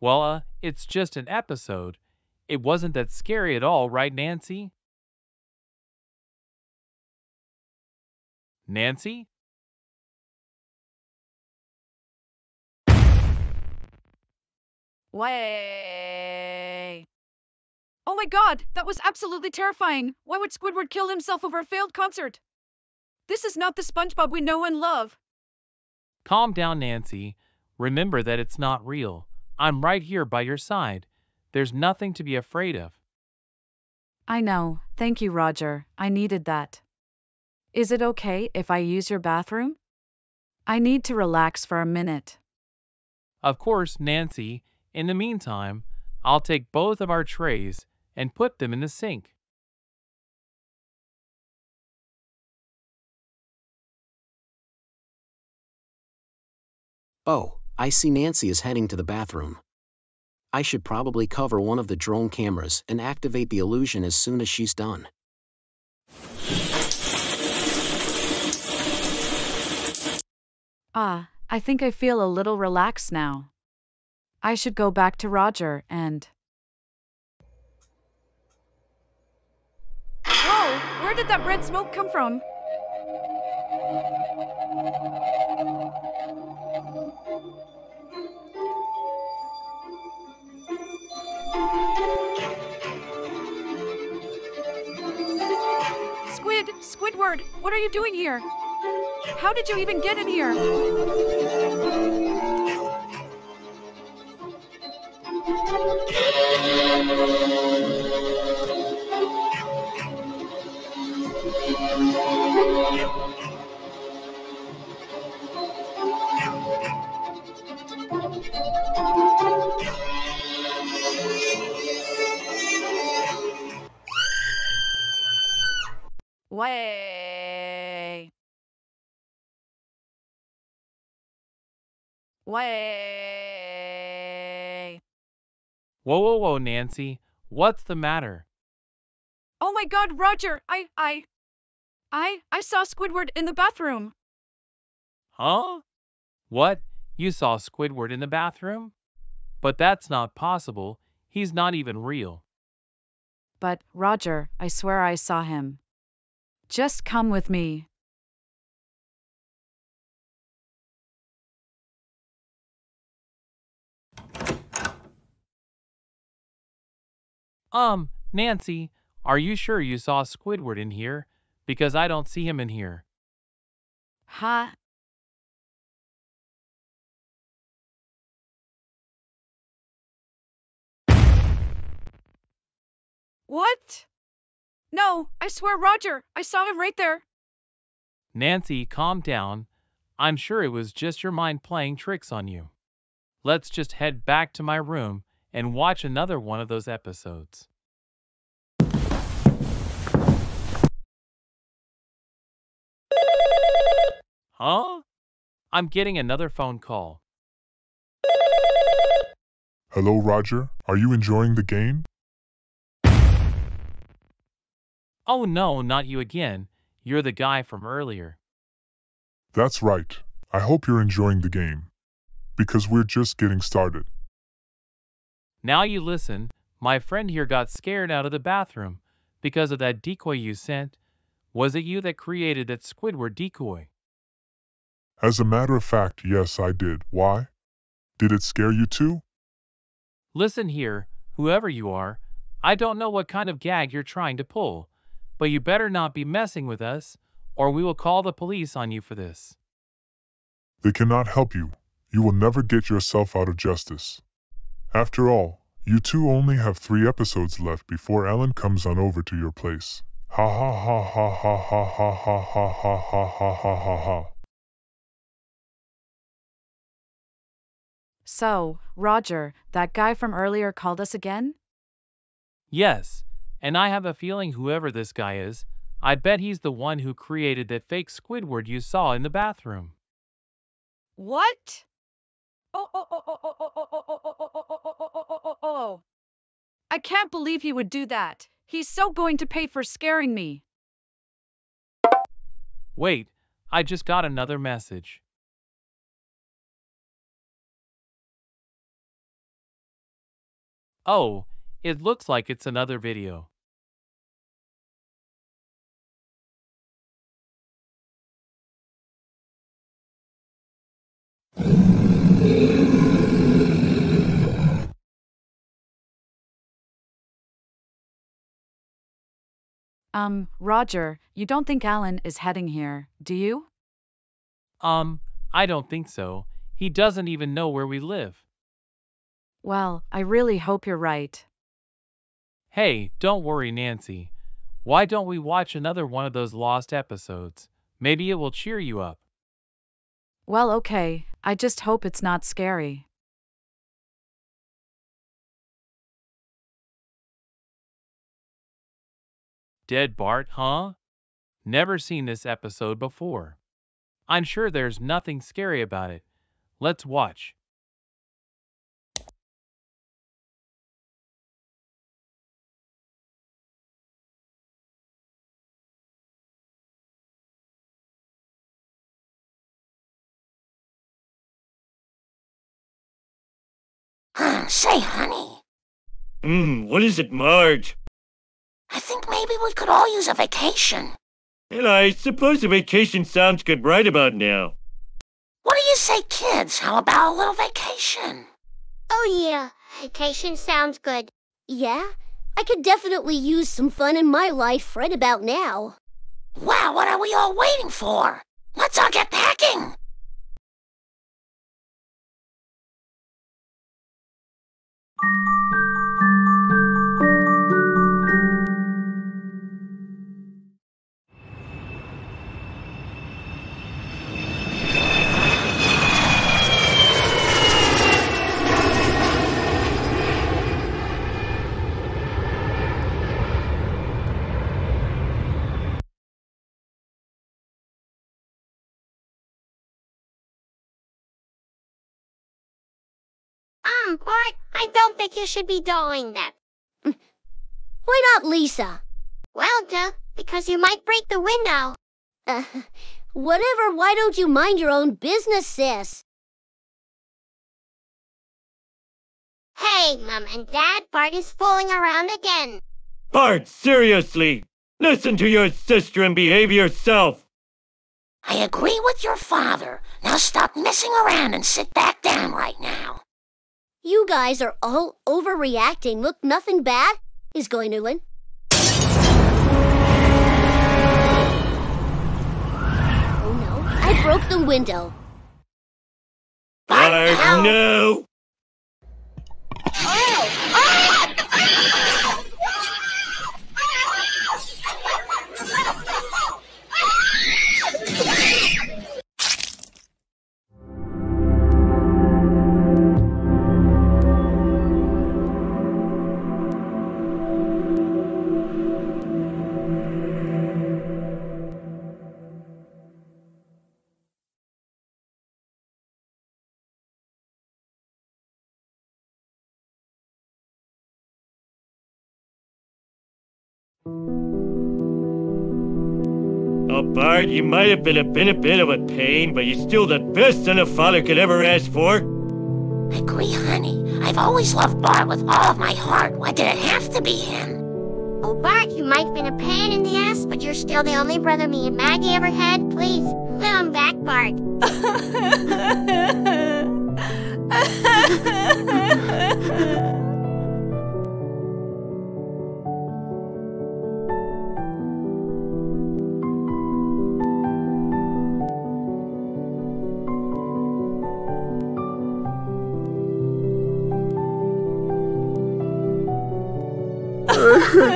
Well, uh, it's just an episode. It wasn't that scary at all, right, Nancy? Nancy? Way. Oh my god, that was absolutely terrifying. Why would Squidward kill himself over a failed concert? This is not the SpongeBob we know and love. Calm down, Nancy. Remember that it's not real. I'm right here by your side. There's nothing to be afraid of. I know. Thank you, Roger. I needed that. Is it okay if I use your bathroom? I need to relax for a minute. Of course, Nancy. In the meantime, I'll take both of our trays and put them in the sink. Oh, I see Nancy is heading to the bathroom. I should probably cover one of the drone cameras and activate the illusion as soon as she's done. Ah, I think I feel a little relaxed now. I should go back to Roger and. Whoa, where did that red smoke come from? Squid, Squidward, what are you doing here? How did you even get in here? Way. Way. Whoa, whoa, whoa, Nancy. What's the matter? Oh my god, Roger, I, I, I, I saw Squidward in the bathroom. Huh? What? You saw Squidward in the bathroom? But that's not possible. He's not even real. But, Roger, I swear I saw him. Just come with me. Um, Nancy, are you sure you saw Squidward in here? Because I don't see him in here. Huh? What? No, I swear, Roger, I saw him right there. Nancy, calm down. I'm sure it was just your mind playing tricks on you. Let's just head back to my room and watch another one of those episodes. Huh? I'm getting another phone call. Hello, Roger. Are you enjoying the game? Oh no, not you again. You're the guy from earlier. That's right. I hope you're enjoying the game. Because we're just getting started. Now you listen. My friend here got scared out of the bathroom because of that decoy you sent. Was it you that created that Squidward decoy? As a matter of fact, yes, I did. Why? Did it scare you too? Listen here, whoever you are, I don't know what kind of gag you're trying to pull, but you better not be messing with us, or we will call the police on you for this. They cannot help you. You will never get yourself out of justice. After all, you two only have three episodes left before Ellen comes on over to your place. Ha ha ha ha ha ha ha ha ha ha ha ha ha ha ha. So, Roger, that guy from earlier called us again? Yes, and I have a feeling whoever this guy is, I bet he's the one who created that fake Squidward you saw in the bathroom. What? Oh, oh, oh, oh, oh, oh, oh, oh, oh, oh, oh, oh, oh, oh, oh, oh. I can't believe he would do that. He's so going to pay for scaring me. Wait, I just got another message. Oh, it looks like it's another video. Um, Roger, you don't think Alan is heading here, do you? Um, I don't think so. He doesn't even know where we live. Well, I really hope you're right. Hey, don't worry, Nancy. Why don't we watch another one of those lost episodes? Maybe it will cheer you up. Well, okay, I just hope it's not scary. Dead Bart, huh? Never seen this episode before. I'm sure there's nothing scary about it. Let's watch. Say, honey, Hmm, what is it, Marge? I think maybe we could all use a vacation. Well, I suppose a vacation sounds good right about now. What do you say, kids? How about a little vacation? Oh yeah, vacation sounds good. Yeah, I could definitely use some fun in my life right about now. Wow, what are we all waiting for? Let's all get packing! Um, Bart, I don't think you should be doing that. Why not, Lisa? Well, duh, because you might break the window. Uh, whatever, why don't you mind your own business, sis? Hey, Mom and Dad, Bart is fooling around again. Bart, seriously! Listen to your sister and behave yourself! I agree with your father. Now stop messing around and sit back down right now. You guys are all overreacting. Look, nothing bad is going to win. Oh no, I broke the window. Bart, no! Oh, oh Bart, you might have been a, been a bit of a pain, but you're still the best son a father could ever ask for. Agree, honey. I've always loved Bart with all of my heart. Why did it have to be him? Oh, Bart, you might have been a pain in the ass, but you're still the only brother me and Maggie ever had. Please, come back, Bart. Well,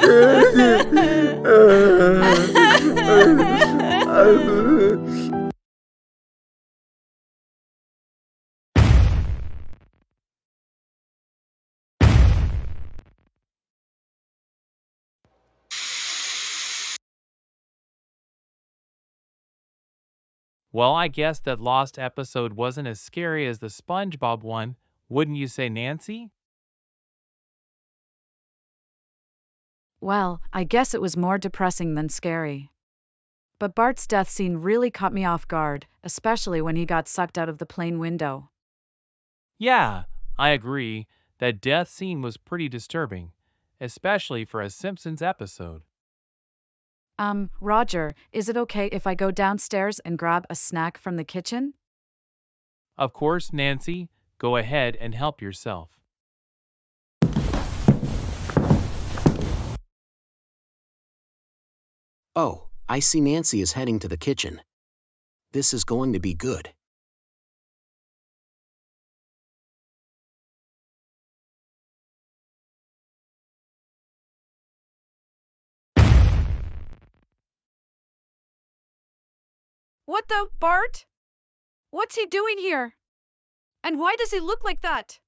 I guess that lost episode wasn't as scary as the SpongeBob one, wouldn't you say, Nancy? Well, I guess it was more depressing than scary. But Bart's death scene really caught me off guard, especially when he got sucked out of the plane window. Yeah, I agree. that death scene was pretty disturbing, especially for a Simpsons episode. Um, Roger, is it okay if I go downstairs and grab a snack from the kitchen? Of course, Nancy, go ahead and help yourself. Oh, I see Nancy is heading to the kitchen. This is going to be good. What the, Bart? What's he doing here? And why does he look like that?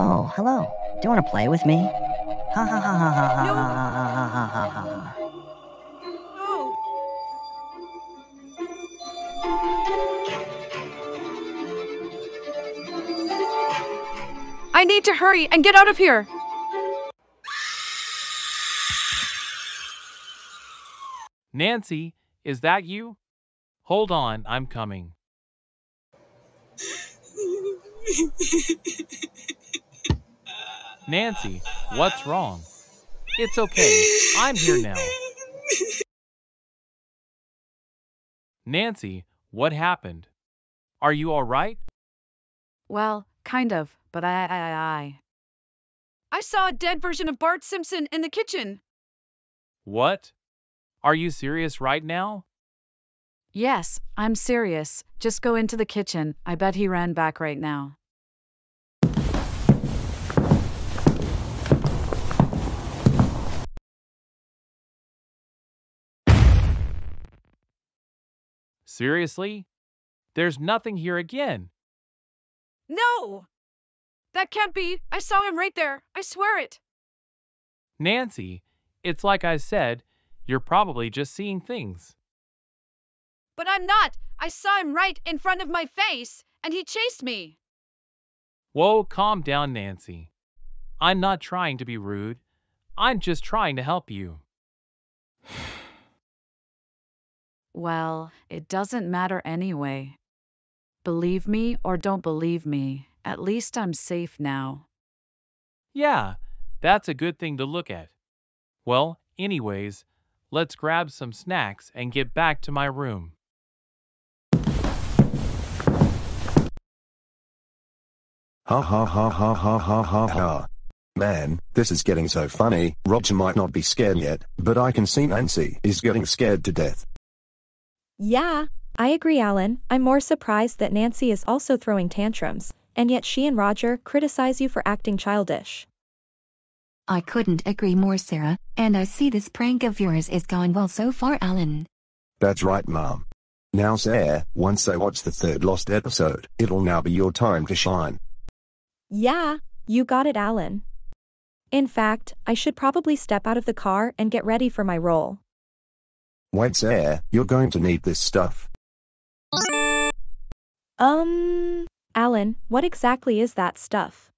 Oh, hello. Do you want to play with me? Ha ha ha ha ha ha ha ha ha ha ha. No. I need to hurry and get out of here. Nancy, is that you? Hold on, I'm coming. Nancy, what's wrong? It's okay, I'm here now. Nancy, what happened? Are you alright? Well, kind of, but I, I, I, I. I saw a dead version of Bart Simpson in the kitchen. What? Are you serious right now? Yes, I'm serious. Just go into the kitchen. I bet he ran back right now. Seriously? There's nothing here again. No! That can't be. I saw him right there. I swear it. Nancy, it's like I said, you're probably just seeing things. But I'm not. I saw him right in front of my face, and he chased me. Whoa, calm down, Nancy. I'm not trying to be rude. I'm just trying to help you. Well, it doesn't matter anyway. Believe me or don't believe me, at least I'm safe now. Yeah, that's a good thing to look at. Well, anyways, let's grab some snacks and get back to my room. Ha ha ha ha ha ha ha ha. Man, this is getting so funny. Roger might not be scared yet, but I can see Nancy is getting scared to death. Yeah, I agree, Alan. I'm more surprised that Nancy is also throwing tantrums, and yet she and Roger criticize you for acting childish. I couldn't agree more, Sarah, and I see this prank of yours is going well so far, Alan. That's right, Mom. Now, Sarah, once I watch the third Lost episode, it'll now be your time to shine. Yeah, you got it, Alan. In fact, I should probably step out of the car and get ready for my role. Wait, air, you're going to need this stuff. Um, Alan, what exactly is that stuff?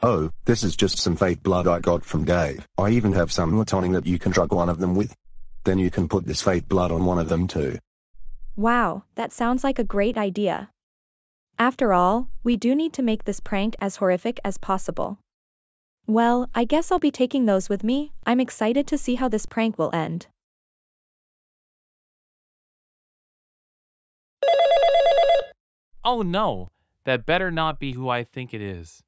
Oh, this is just some fake blood I got from Dave. I even have some melatonin that you can drug one of them with. Then you can put this fake blood on one of them too. Wow, that sounds like a great idea. After all, we do need to make this prank as horrific as possible. Well, I guess I'll be taking those with me. I'm excited to see how this prank will end. Oh no, that better not be who I think it is.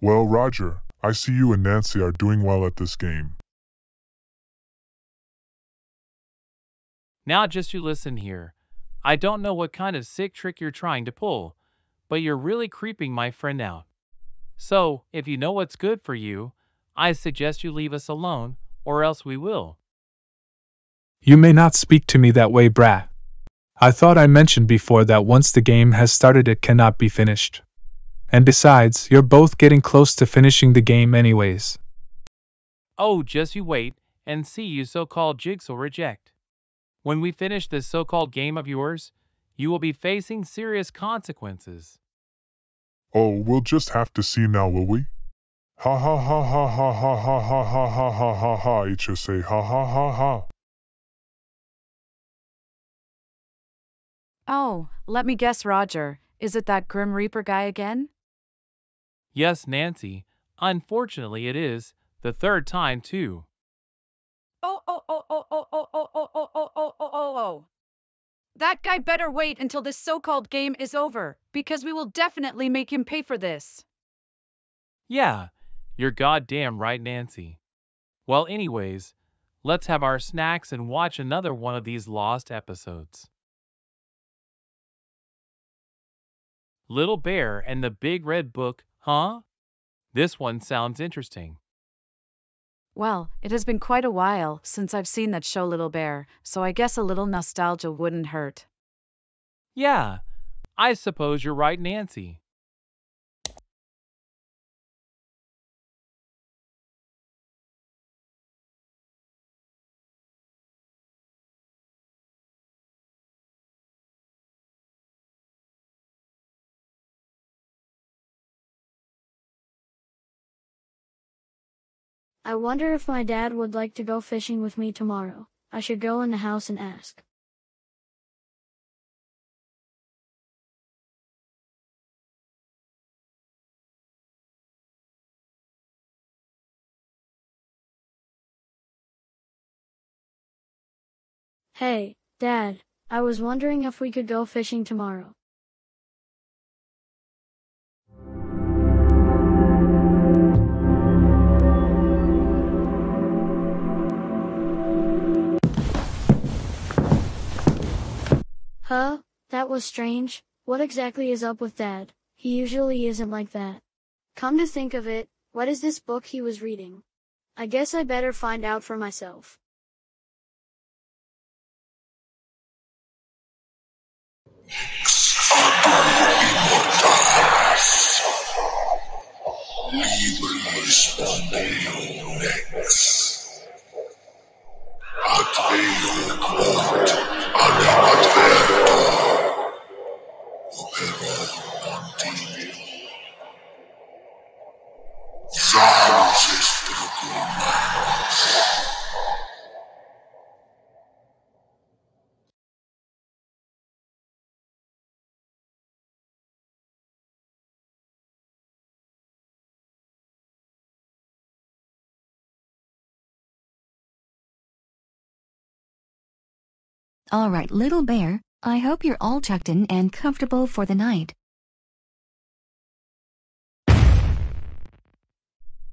Well, Roger, I see you and Nancy are doing well at this game. Now just you listen here. I don't know what kind of sick trick you're trying to pull, but you're really creeping my friend out. So, if you know what's good for you, I suggest you leave us alone, or else we will. You may not speak to me that way, brat. I thought I mentioned before that once the game has started, it cannot be finished. And besides, you're both getting close to finishing the game, anyways. Oh, just you wait and see you so called Jigsaw reject. When we finish this so called game of yours, you will be facing serious consequences. Oh, we'll just have to see now, will we? Ha ha ha ha ha ha ha ha ha ha ha ha ha HSA ha ha ha ha. Oh, let me guess, Roger. Is it that Grim Reaper guy again? Yes, Nancy. Unfortunately, it is. The third time, too. Oh, oh, oh, oh, oh, oh, oh, oh, oh, oh, oh, oh, oh, oh. That guy better wait until this so called game is over, because we will definitely make him pay for this. Yeah, you're goddamn right, Nancy. Well, anyways, let's have our snacks and watch another one of these lost episodes. Little Bear and the Big Red Book, huh? This one sounds interesting. Well, it has been quite a while since I've seen that show Little Bear, so I guess a little nostalgia wouldn't hurt. Yeah, I suppose you're right, Nancy. I wonder if my dad would like to go fishing with me tomorrow. I should go in the house and ask. Hey, Dad, I was wondering if we could go fishing tomorrow. Huh? That was strange. What exactly is up with Dad? He usually isn't like that. Come to think of it, what is this book he was reading? I guess I better find out for myself. Adveo quod animat all right, little bear, I hope you're all tucked in and comfortable for the night.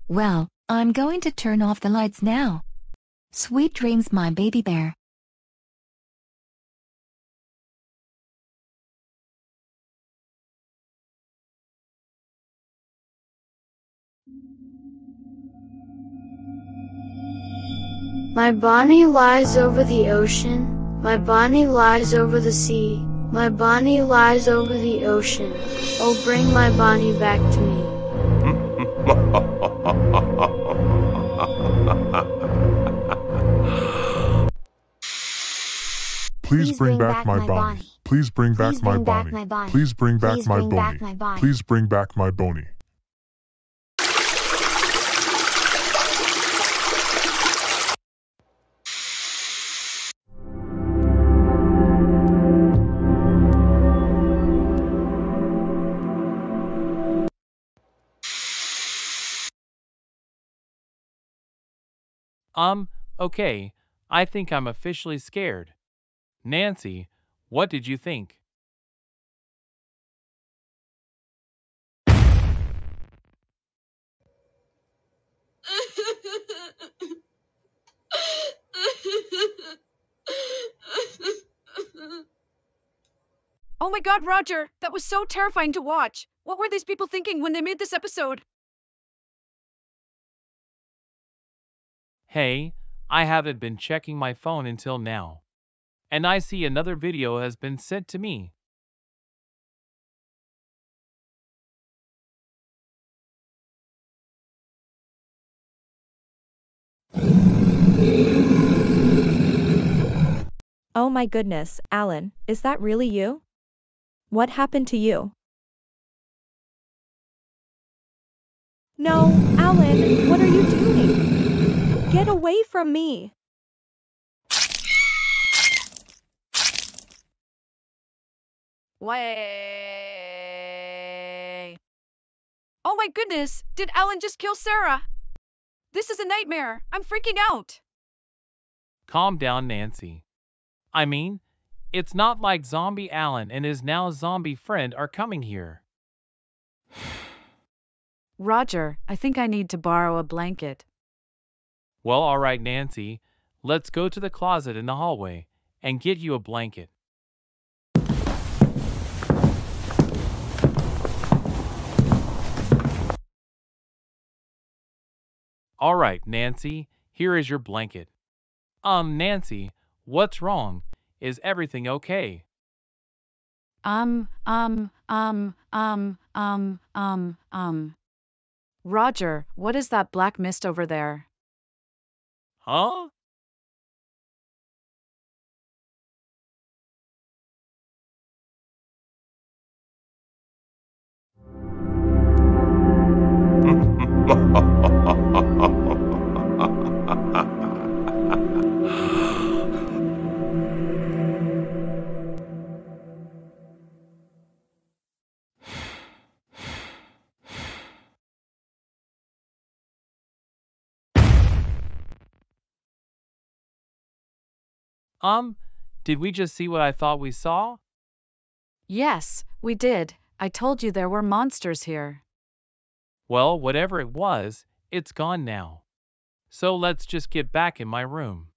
Well, I'm going to turn off the lights now. Sweet dreams, my baby bear. My Bonnie lies over the ocean, my Bonnie lies over the sea, my Bonnie lies over the ocean. Oh, bring my Bonnie back to me. Please bring back my Bonnie. Please bring back my Bonnie. Please bring back my Bonnie. Please bring back my Bonnie. Um, okay, I think I'm officially scared. Nancy, what did you think? Oh my god, Roger, that was so terrifying to watch. What were these people thinking when they made this episode? Hey, I haven't been checking my phone until now. And I see another video has been sent to me. Oh my goodness, Alan, is that really you? What happened to you? No, Alan, what are you doing? Get away from me. Way. Oh my goodness, did Alan just kill Sarah? This is a nightmare. I'm freaking out. Calm down, Nancy. I mean, it's not like Zombie Alan and his now zombie friend are coming here. Roger, I think I need to borrow a blanket. Well, all right, Nancy. Let's go to the closet in the hallway and get you a blanket. All right, Nancy, here is your blanket. Um, Nancy, what's wrong? Is everything okay? Um, um, um, um, um, um, um. Roger, what is that black mist over there? Huh? ha ha ha ha ha Um, did we just see what I thought we saw? Yes, we did. I told you there were monsters here. Well, whatever it was, it's gone now. So let's just get back in my room.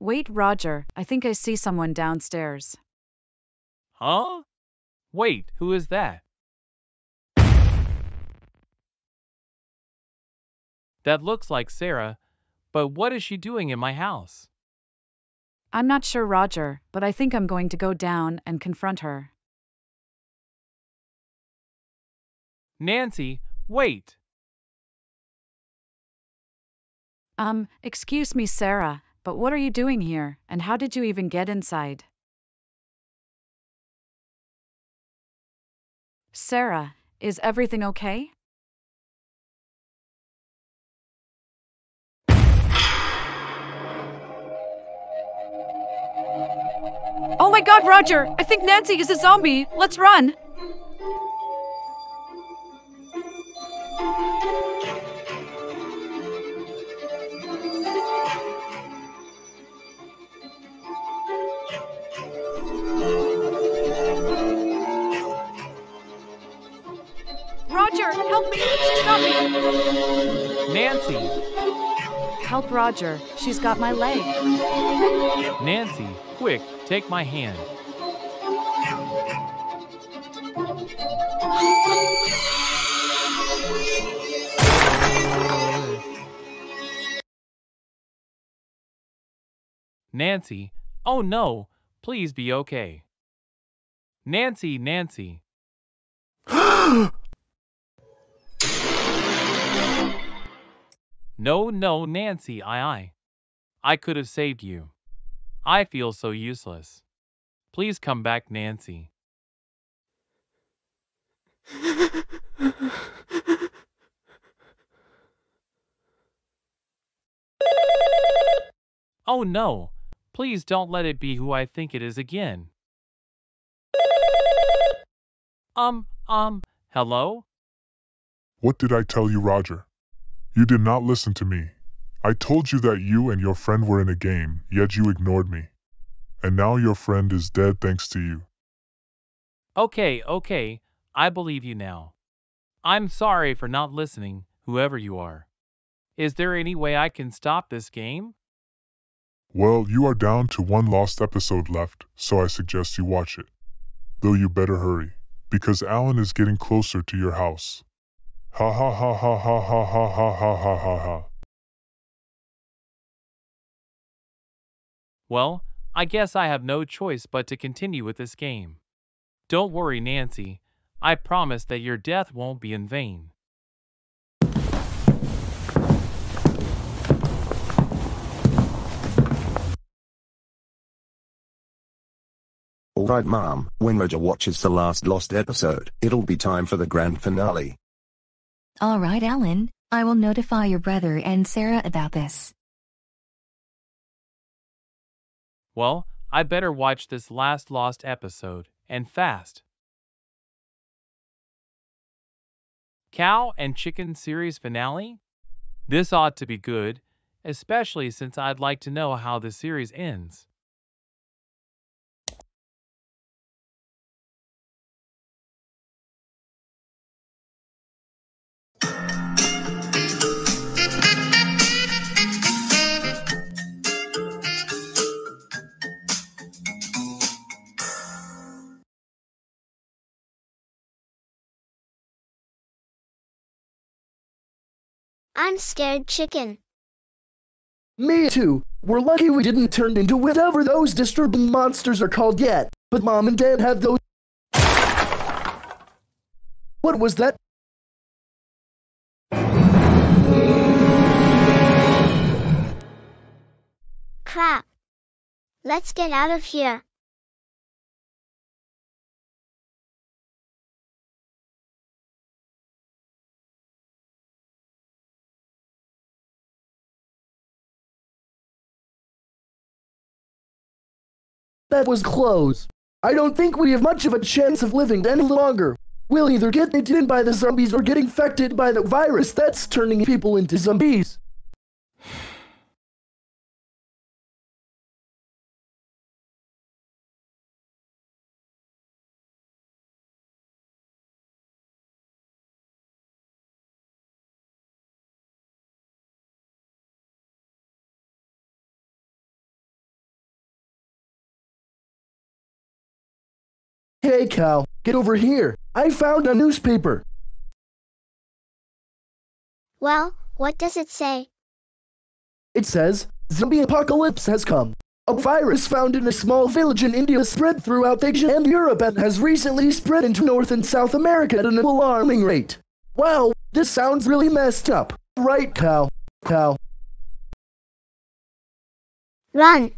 Wait, Roger, I think I see someone downstairs. Huh? Wait, who is that? That looks like Sarah, but what is she doing in my house? I'm not sure, Roger, but I think I'm going to go down and confront her. Nancy, wait! Um, excuse me, Sarah, but what are you doing here, and how did you even get inside? Sarah, is everything okay? Oh my god, Roger! I think Nancy is a zombie! Let's run! Roger, help me! She's got me! Nancy! Help Roger, she's got my leg. Nancy, quick, take my hand. Nancy, oh no, please be okay. Nancy, Nancy. No, no, Nancy, I, I. I could have saved you. I feel so useless. Please come back, Nancy. oh no, please don't let it be who I think it is again. Um, um, hello? What did I tell you, Roger? You did not listen to me. I told you that you and your friend were in a game, yet you ignored me. And now your friend is dead thanks to you. Okay, okay, I believe you now. I'm sorry for not listening, whoever you are. Is there any way I can stop this game? Well, you are down to one lost episode left, so I suggest you watch it. Though you better hurry, because Alan is getting closer to your house. Ha ha ha ha ha ha ha ha ha ha ha ha. Well, I guess I have no choice but to continue with this game. Don't worry, Nancy. I promise that your death won't be in vain. Alright mom, when Roger watches the last lost episode, it'll be time for the grand finale. All right, Alan, I will notify your brother and Sarah about this. Well, I better watch this last lost episode, and fast. Cow and Chicken series finale? This ought to be good, especially since I'd like to know how the series ends. I'm scared chicken. Me too. We're lucky we didn't turn into whatever those disturbing monsters are called yet. But mom and dad have those. What was that? Crap. Let's get out of here. That was close. I don't think we have much of a chance of living any longer. We'll either get eaten by the zombies or get infected by the virus that's turning people into zombies. Hey, Cow, get over here. I found a newspaper. Well, what does it say? It says, Zombie apocalypse has come. A virus found in a small village in India spread throughout Asia and Europe and has recently spread into North and South America at an alarming rate. Wow, this sounds really messed up. Right, Cow? Cow. Run.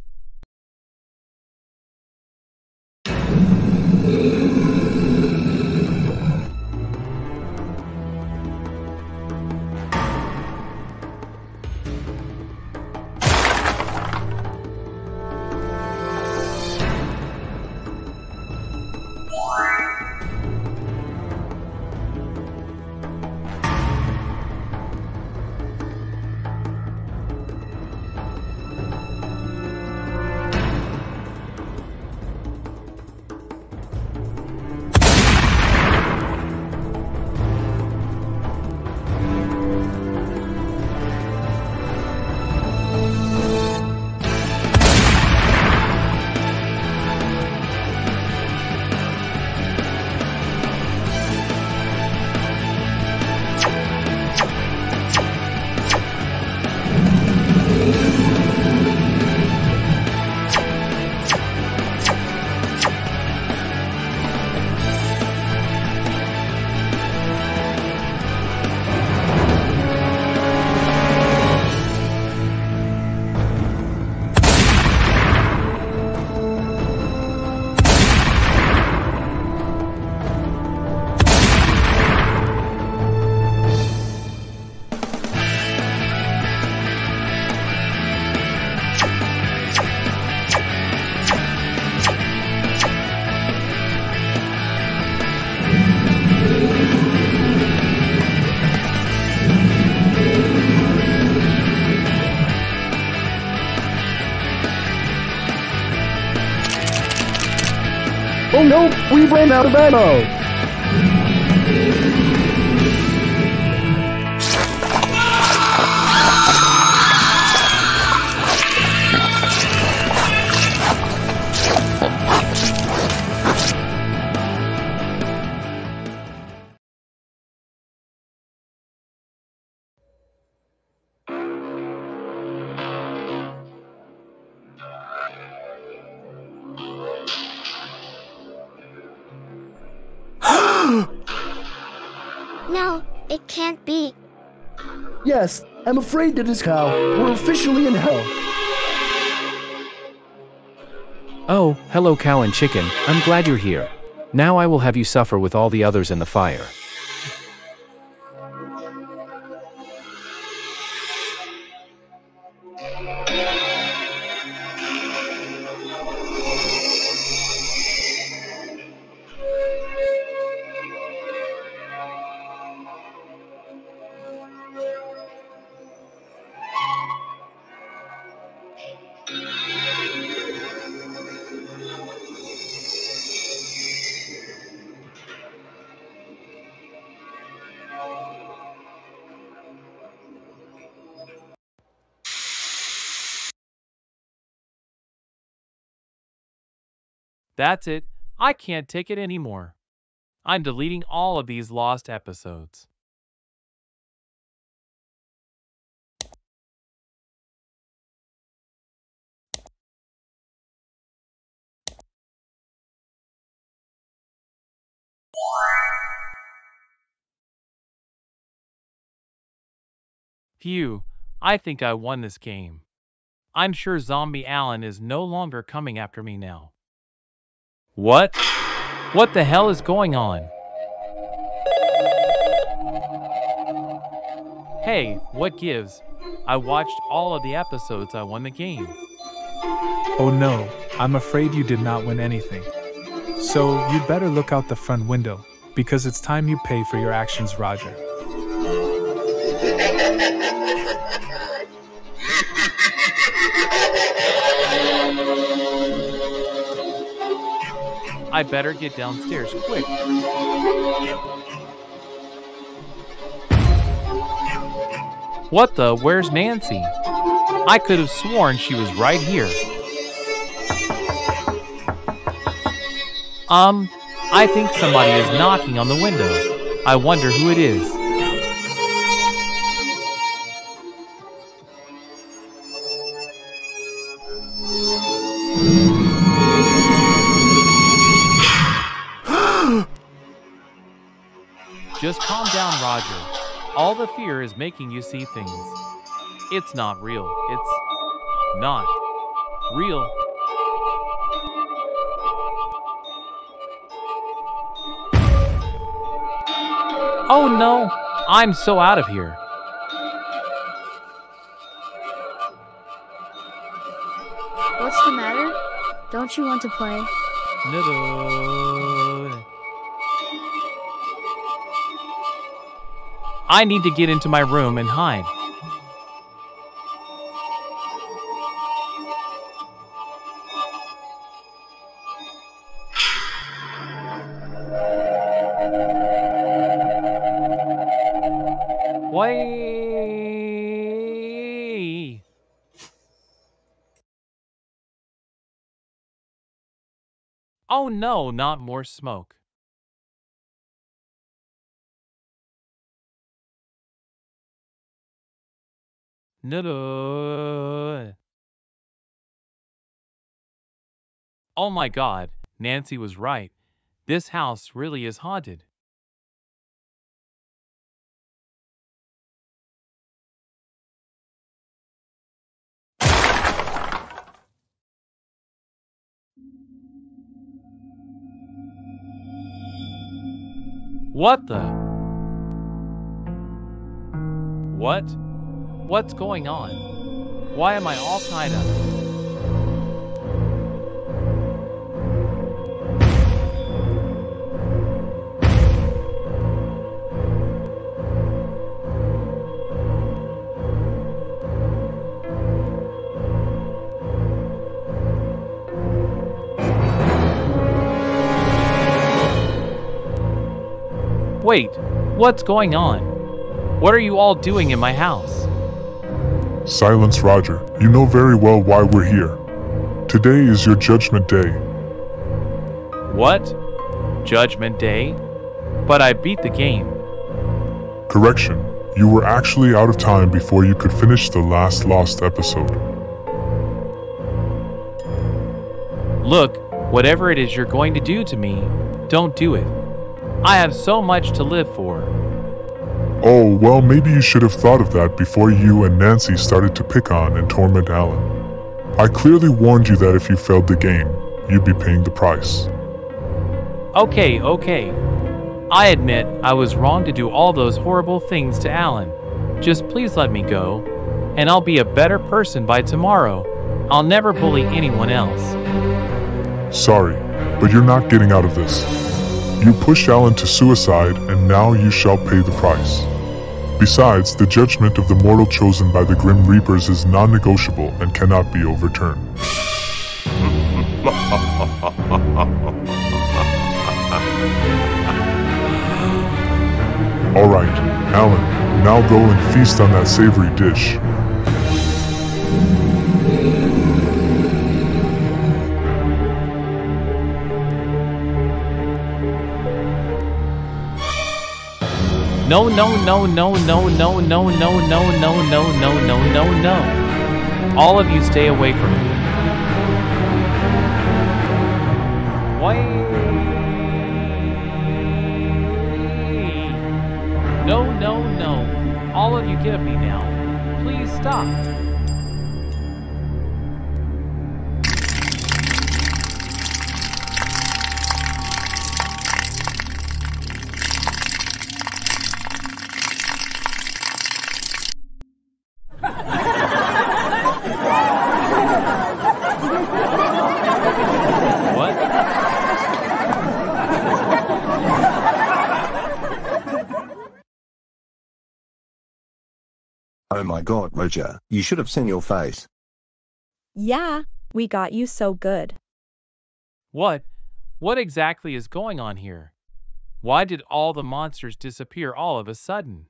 We can't be. Yes, I'm afraid it is Cow. We're officially in hell. Oh, hello cow and chicken, I'm glad you're here. Now I will have you suffer with all the others in the fire. That's it. I can't take it anymore. I'm deleting all of these lost episodes. Phew, I think I won this game. I'm sure Zombie Alan is no longer coming after me now. What? What the hell is going on? Hey, what gives? I watched all of the episodes I won the game. Oh no, I'm afraid you did not win anything. So, you'd better look out the front window, because it's time you pay for your actions, Roger. I better get downstairs quick. What the? Where's Nancy? I could have sworn she was right here. Um, I think somebody is knocking on the window. I wonder who it is. Just calm down, Roger. All the fear is making you see things. It's not real. It's not real. Oh no! I'm so out of here. What's the matter? Don't you want to play? No. I need to get into my room and hide. Oh no, not more smoke. No. Oh my god, Nancy was right. This house really is haunted. What the? What? What's going on? Why am I all tied up? Wait, what's going on? What are you all doing in my house? Silence, Roger. You know very well why we're here. Today is your judgment day. What? Judgment Day? But I beat the game. Correction. You were actually out of time before you could finish the last lost episode. Look, whatever it is you're going to do to me, don't do it. I have so much to live for. Oh, well, maybe you should have thought of that before you and Nancy started to pick on and torment Alan. I clearly warned you that if you failed the game, you'd be paying the price. Okay, okay. I admit I was wrong to do all those horrible things to Alan. Just please let me go, and I'll be a better person by tomorrow. I'll never bully anyone else. Sorry, but you're not getting out of this. You pushed Alan to suicide, and now you shall pay the price. Besides, the judgment of the mortal chosen by the Grim Reapers is non negotiable and cannot be overturned. Alright, Alan, now go and feast on that savory dish. No, no, no, no, no, no, no, no, no, no, no, no, no, no, no. All of you stay away from me. Wait. No, no, no. All of you get me now. Please stop. God, Roger, you should have seen your face. Yeah, we got you so good. What? What exactly is going on here? Why did all the monsters disappear all of a sudden?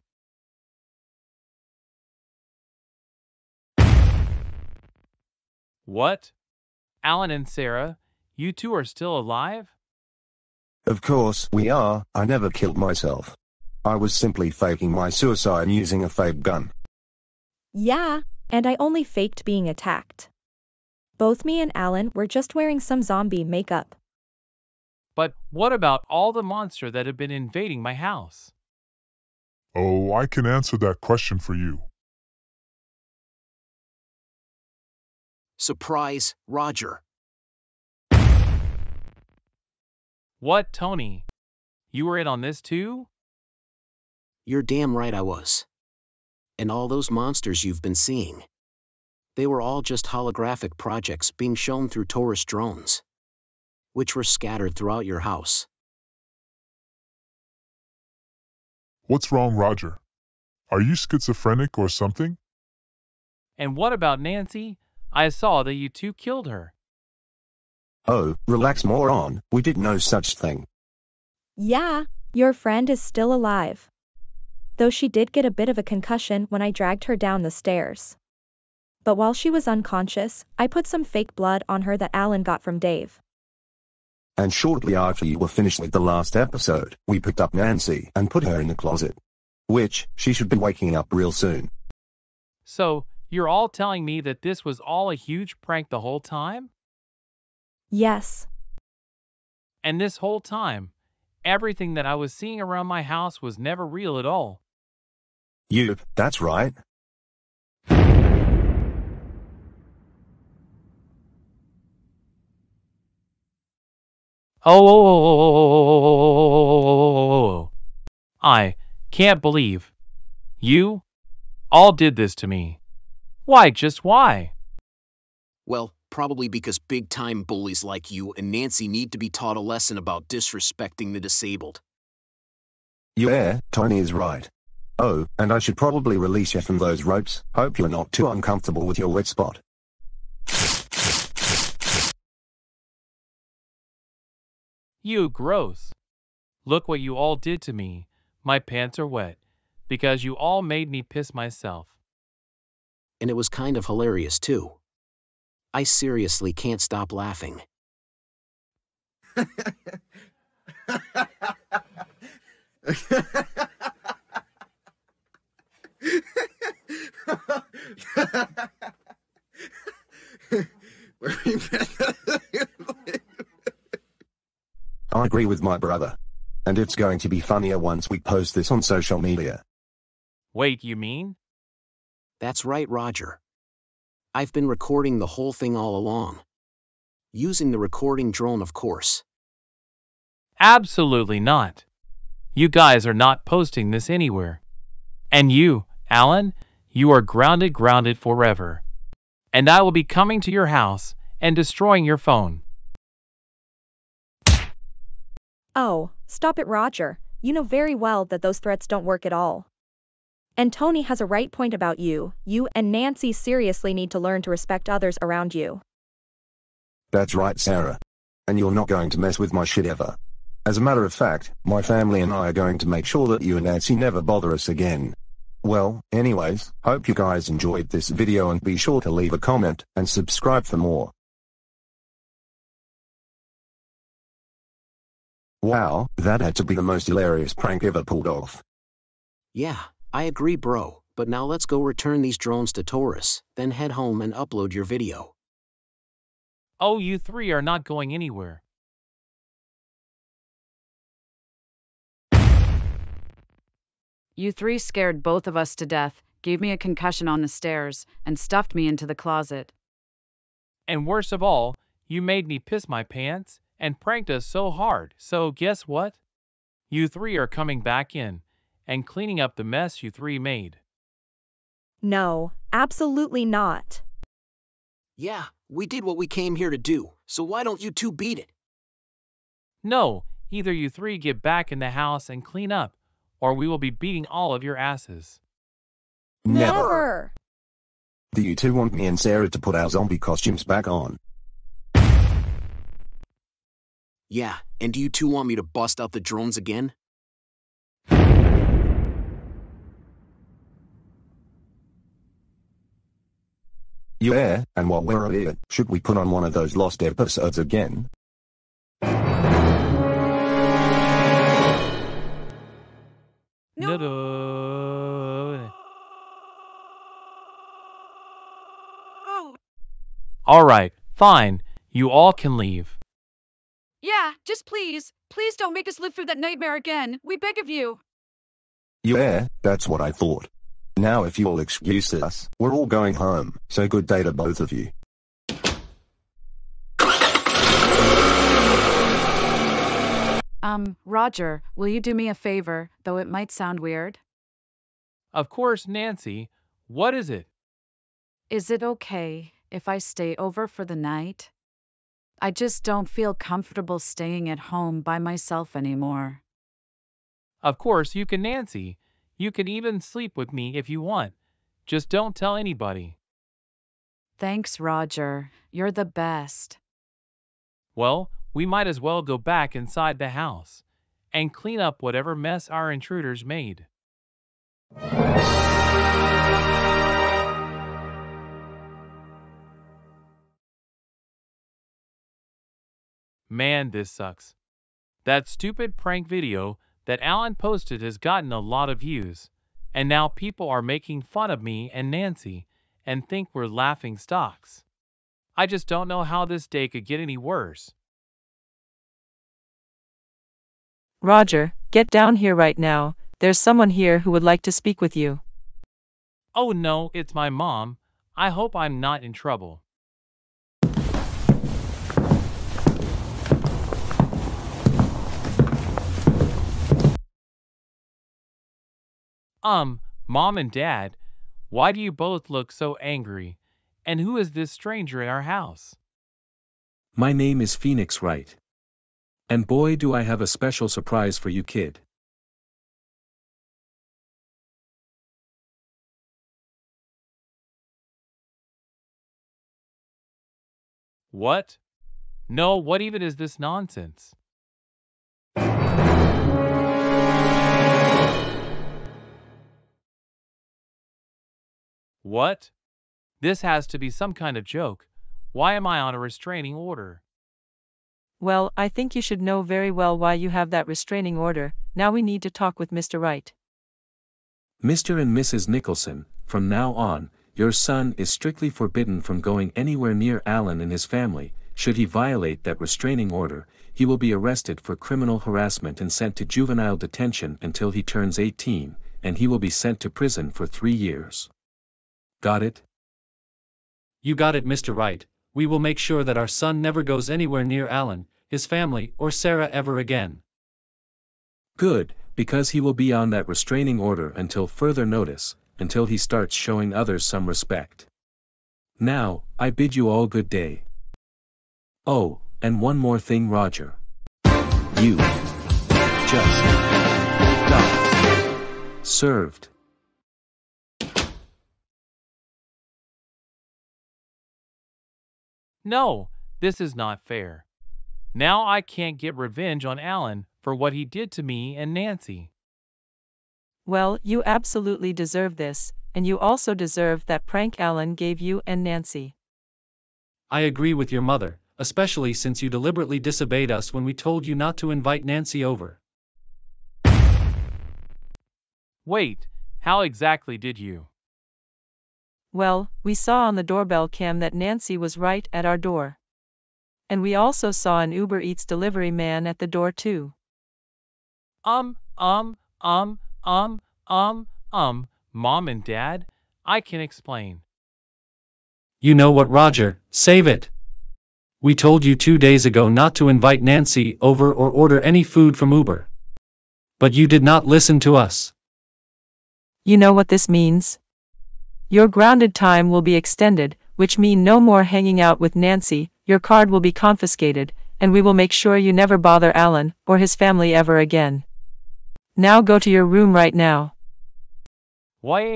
What? Alan and Sarah, you two are still alive? Of course, we are. I never killed myself. I was simply faking my suicide using a fake gun. Yeah, and I only faked being attacked. Both me and Alan were just wearing some zombie makeup. But what about all the monster that have been invading my house? Oh, I can answer that question for you. Surprise, Roger. What, Tony? You were in on this too? You're damn right I was. And all those monsters you've been seeing. They were all just holographic projects being shown through Taurus drones, which were scattered throughout your house. What's wrong, Roger? Are you schizophrenic or something? And what about Nancy? I saw that you two killed her. Oh, relax moron, we did no such thing. Yeah, your friend is still alive. Though she did get a bit of a concussion when I dragged her down the stairs. But while she was unconscious, I put some fake blood on her that Alan got from Dave. And shortly after you were finished with the last episode, we picked up Nancy and put her in the closet. Which, she should be waking up real soon. So, you're all telling me that this was all a huge prank the whole time? Yes, And this whole time, everything that I was seeing around my house was never real at all. You, that's right. Oh, I can't believe you all did this to me. Why, just why? Well, probably because big time bullies like you and Nancy need to be taught a lesson about disrespecting the disabled. Yeah, Tony is right. Oh, and I should probably release you from those ropes. Hope you're not too uncomfortable with your wet spot. You gross. Look what you all did to me. My pants are wet because you all made me piss myself. And it was kind of hilarious, too. I seriously can't stop laughing. I agree with my brother. And it's going to be funnier once we post this on social media. Wait, you mean? That's right, Roger. I've been recording the whole thing all along. Using the recording drone, of course. Absolutely not. You guys are not posting this anywhere. And you, Alan, you are grounded, grounded forever. And I will be coming to your house and destroying your phone. Oh, stop it, Roger. You know very well that those threats don't work at all. And Tony has a right point about you. You and Nancy seriously need to learn to respect others around you. That's right, Sarah. And you're not going to mess with my shit ever. As a matter of fact, my family and I are going to make sure that you and Nancy never bother us again. Well, anyways, hope you guys enjoyed this video and be sure to leave a comment and subscribe for more. Wow, that had to be the most hilarious prank ever pulled off. Yeah, I agree, bro. But now let's go return these drones to Taurus, then head home and upload your video. Oh, you three are not going anywhere. You three scared both of us to death, gave me a concussion on the stairs, and stuffed me into the closet. And worst of all, you made me piss my pants and pranked us so hard. So guess what? You three are coming back in and cleaning up the mess you three made. No, absolutely not. Yeah, we did what we came here to do, so why don't you two beat it? No, either you three get back in the house and clean up, or we will be beating all of your asses. Never. Do you two want me and Sarah to put our zombie costumes back on? Yeah, and do you two want me to bust out the drones again? Yeah, and while we're at it, should we put on one of those lost episodes again? No. All right, fine. You all can leave. Yeah, just please. Please don't make us live through that nightmare again. We beg of you. Yeah, that's what I thought. Now if you'll excuse us, we're all going home, so good day to both of you. Um, Roger, will you do me a favor, though it might sound weird? Of course, Nancy. What is it? Is it okay if I stay over for the night? I just don't feel comfortable staying at home by myself anymore. Of course, you can, Nancy. You can even sleep with me if you want. Just don't tell anybody. Thanks, Roger. You're the best. Well, we might as well go back inside the house and clean up whatever mess our intruders made. Man, this sucks. That stupid prank video that Alan posted has gotten a lot of views, and now people are making fun of me and Nancy and think we're laughing stocks. I just don't know how this day could get any worse. Roger, get down here right now. There's someone here who would like to speak with you. Oh no, it's my mom. I hope I'm not in trouble. Um, mom and dad, why do you both look so angry? And who is this stranger in our house? My name is Phoenix Wright. And boy do I have a special surprise for you kid. What? No, what even is this nonsense? What? This has to be some kind of joke. Why am I on a restraining order? Well, I think you should know very well why you have that restraining order. Now we need to talk with Mr. Wright. Mr. and Mrs. Nicholson, from now on, your son is strictly forbidden from going anywhere near Alan and his family. Should he violate that restraining order, he will be arrested for criminal harassment and sent to juvenile detention until he turns 18, and he will be sent to prison for three years. Got it? You got it, Mr. Wright. We will make sure that our son never goes anywhere near Alan, his family, or Sarah ever again. Good, because he will be on that restraining order until further notice, until he starts showing others some respect. Now, I bid you all good day. Oh, and one more thing, Roger. You just got served. No, this is not fair. Now I can't get revenge on Alan for what he did to me and Nancy. Well, you absolutely deserve this, and you also deserve that prank Alan gave you and Nancy. I agree with your mother, especially since you deliberately disobeyed us when we told you not to invite Nancy over. Wait, how exactly did you? Well, we saw on the doorbell cam that Nancy was right at our door. And we also saw an Uber Eats delivery man at the door too. Um, um, um, um, um, um, Mom and Dad, I can explain. You know what, Roger, save it. We told you two days ago not to invite Nancy over or order any food from Uber. But you did not listen to us. You know what this means? Your grounded time will be extended, which mean no more hanging out with Nancy, your card will be confiscated, and we will make sure you never bother Alan or his family ever again. Now go to your room right now. Why?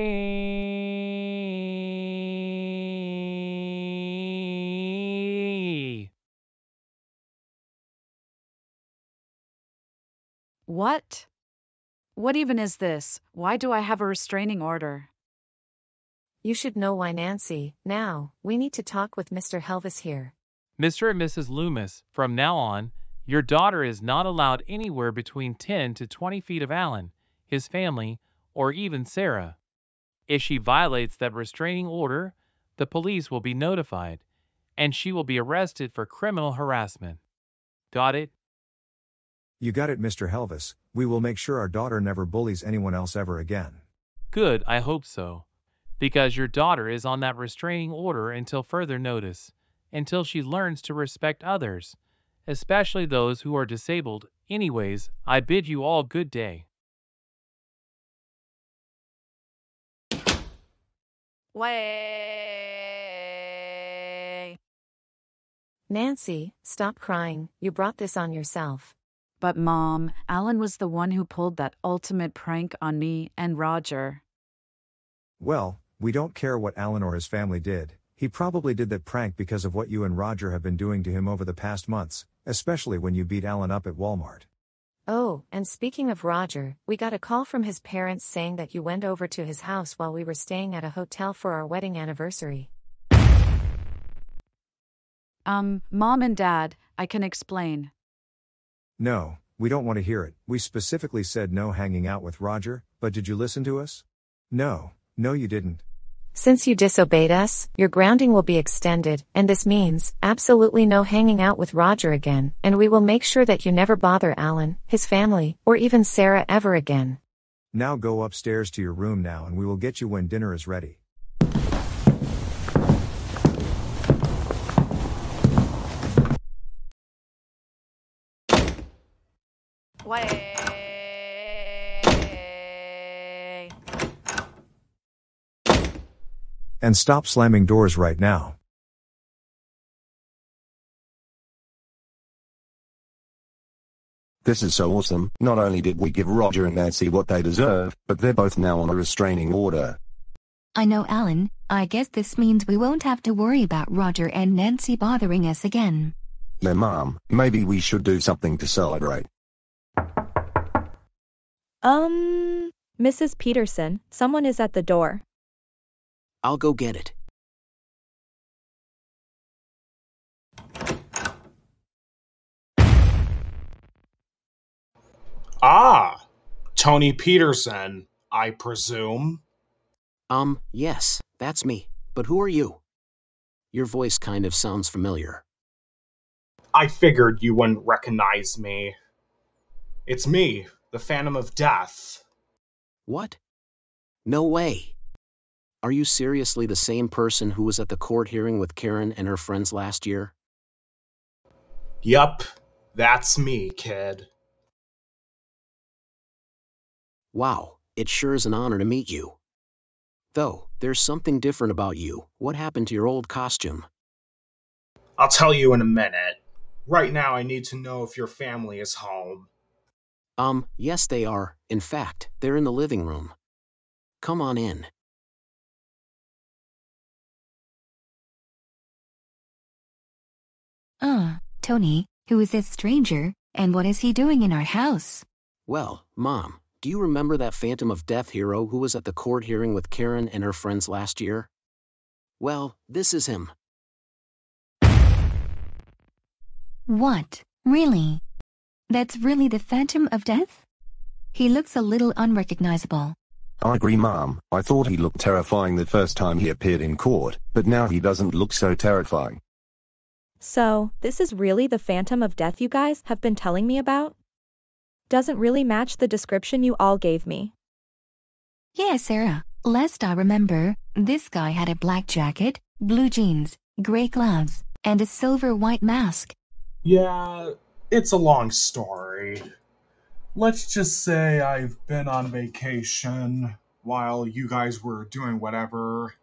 What? What even is this? Why do I have a restraining order? You should know why, Nancy. Now, we need to talk with Mr. Helvis here. Mr. and Mrs. Loomis, from now on, your daughter is not allowed anywhere between 10 to 20 feet of Alan, his family, or even Sarah. If she violates that restraining order, the police will be notified, and she will be arrested for criminal harassment. Got it? You got it, Mr. Helvis. We will make sure our daughter never bullies anyone else ever again. Good, I hope so. Because your daughter is on that restraining order until further notice, until she learns to respect others, especially those who are disabled. Anyways, I bid you all good day. Way. Nancy, stop crying. You brought this on yourself. But mom, Alan was the one who pulled that ultimate prank on me and Roger. Well, we don't care what Alan or his family did. He probably did that prank because of what you and Roger have been doing to him over the past months, especially when you beat Alan up at Walmart. Oh, and speaking of Roger, we got a call from his parents saying that you went over to his house while we were staying at a hotel for our wedding anniversary. Um, mom and dad, I can explain. No, we don't want to hear it. We specifically said no hanging out with Roger, but did you listen to us? No, no, you didn't. Since you disobeyed us, your grounding will be extended, and this means absolutely no hanging out with Roger again, and we will make sure that you never bother Alan, his family, or even Sarah ever again. Now go upstairs to your room now and we will get you when dinner is ready. Way. And stop slamming doors right now. This is so awesome. Not only did we give Roger and Nancy what they deserve, but they're both now on a restraining order. I know, Alan. I guess this means we won't have to worry about Roger and Nancy bothering us again. Their mom, maybe we should do something to celebrate. Um, Mrs. Peterson, someone is at the door. I'll go get it. Ah, Tony Peterson, I presume. Um, yes, that's me. But who are you? Your voice kind of sounds familiar. I figured you wouldn't recognize me. It's me, the Phantom of Death. What? No way. Are you seriously the same person who was at the court hearing with Karen and her friends last year? Yup, that's me, kid. Wow, it sure is an honor to meet you. Though, there's something different about you. What happened to your old costume? I'll tell you in a minute. Right now, I need to know if your family is home. Um, yes, they are. In fact, they're in the living room. Come on in. Ah, Tony, who is this stranger, and what is he doing in our house? Well, Mom, do you remember that Phantom of Death hero who was at the court hearing with Karen and her friends last year? Well, this is him. What? Really? That's really the Phantom of Death? He looks a little unrecognizable. I agree, Mom. I thought he looked terrifying the first time he appeared in court, but now he doesn't look so terrifying. So, this is really the Phantom of Death you guys have been telling me about? Doesn't really match the description you all gave me. Yeah, Sarah. Lest I remember, this guy had a black jacket, blue jeans, gray gloves, and a silver white mask. Yeah, it's a long story. Let's just say I've been on vacation while you guys were doing whatever.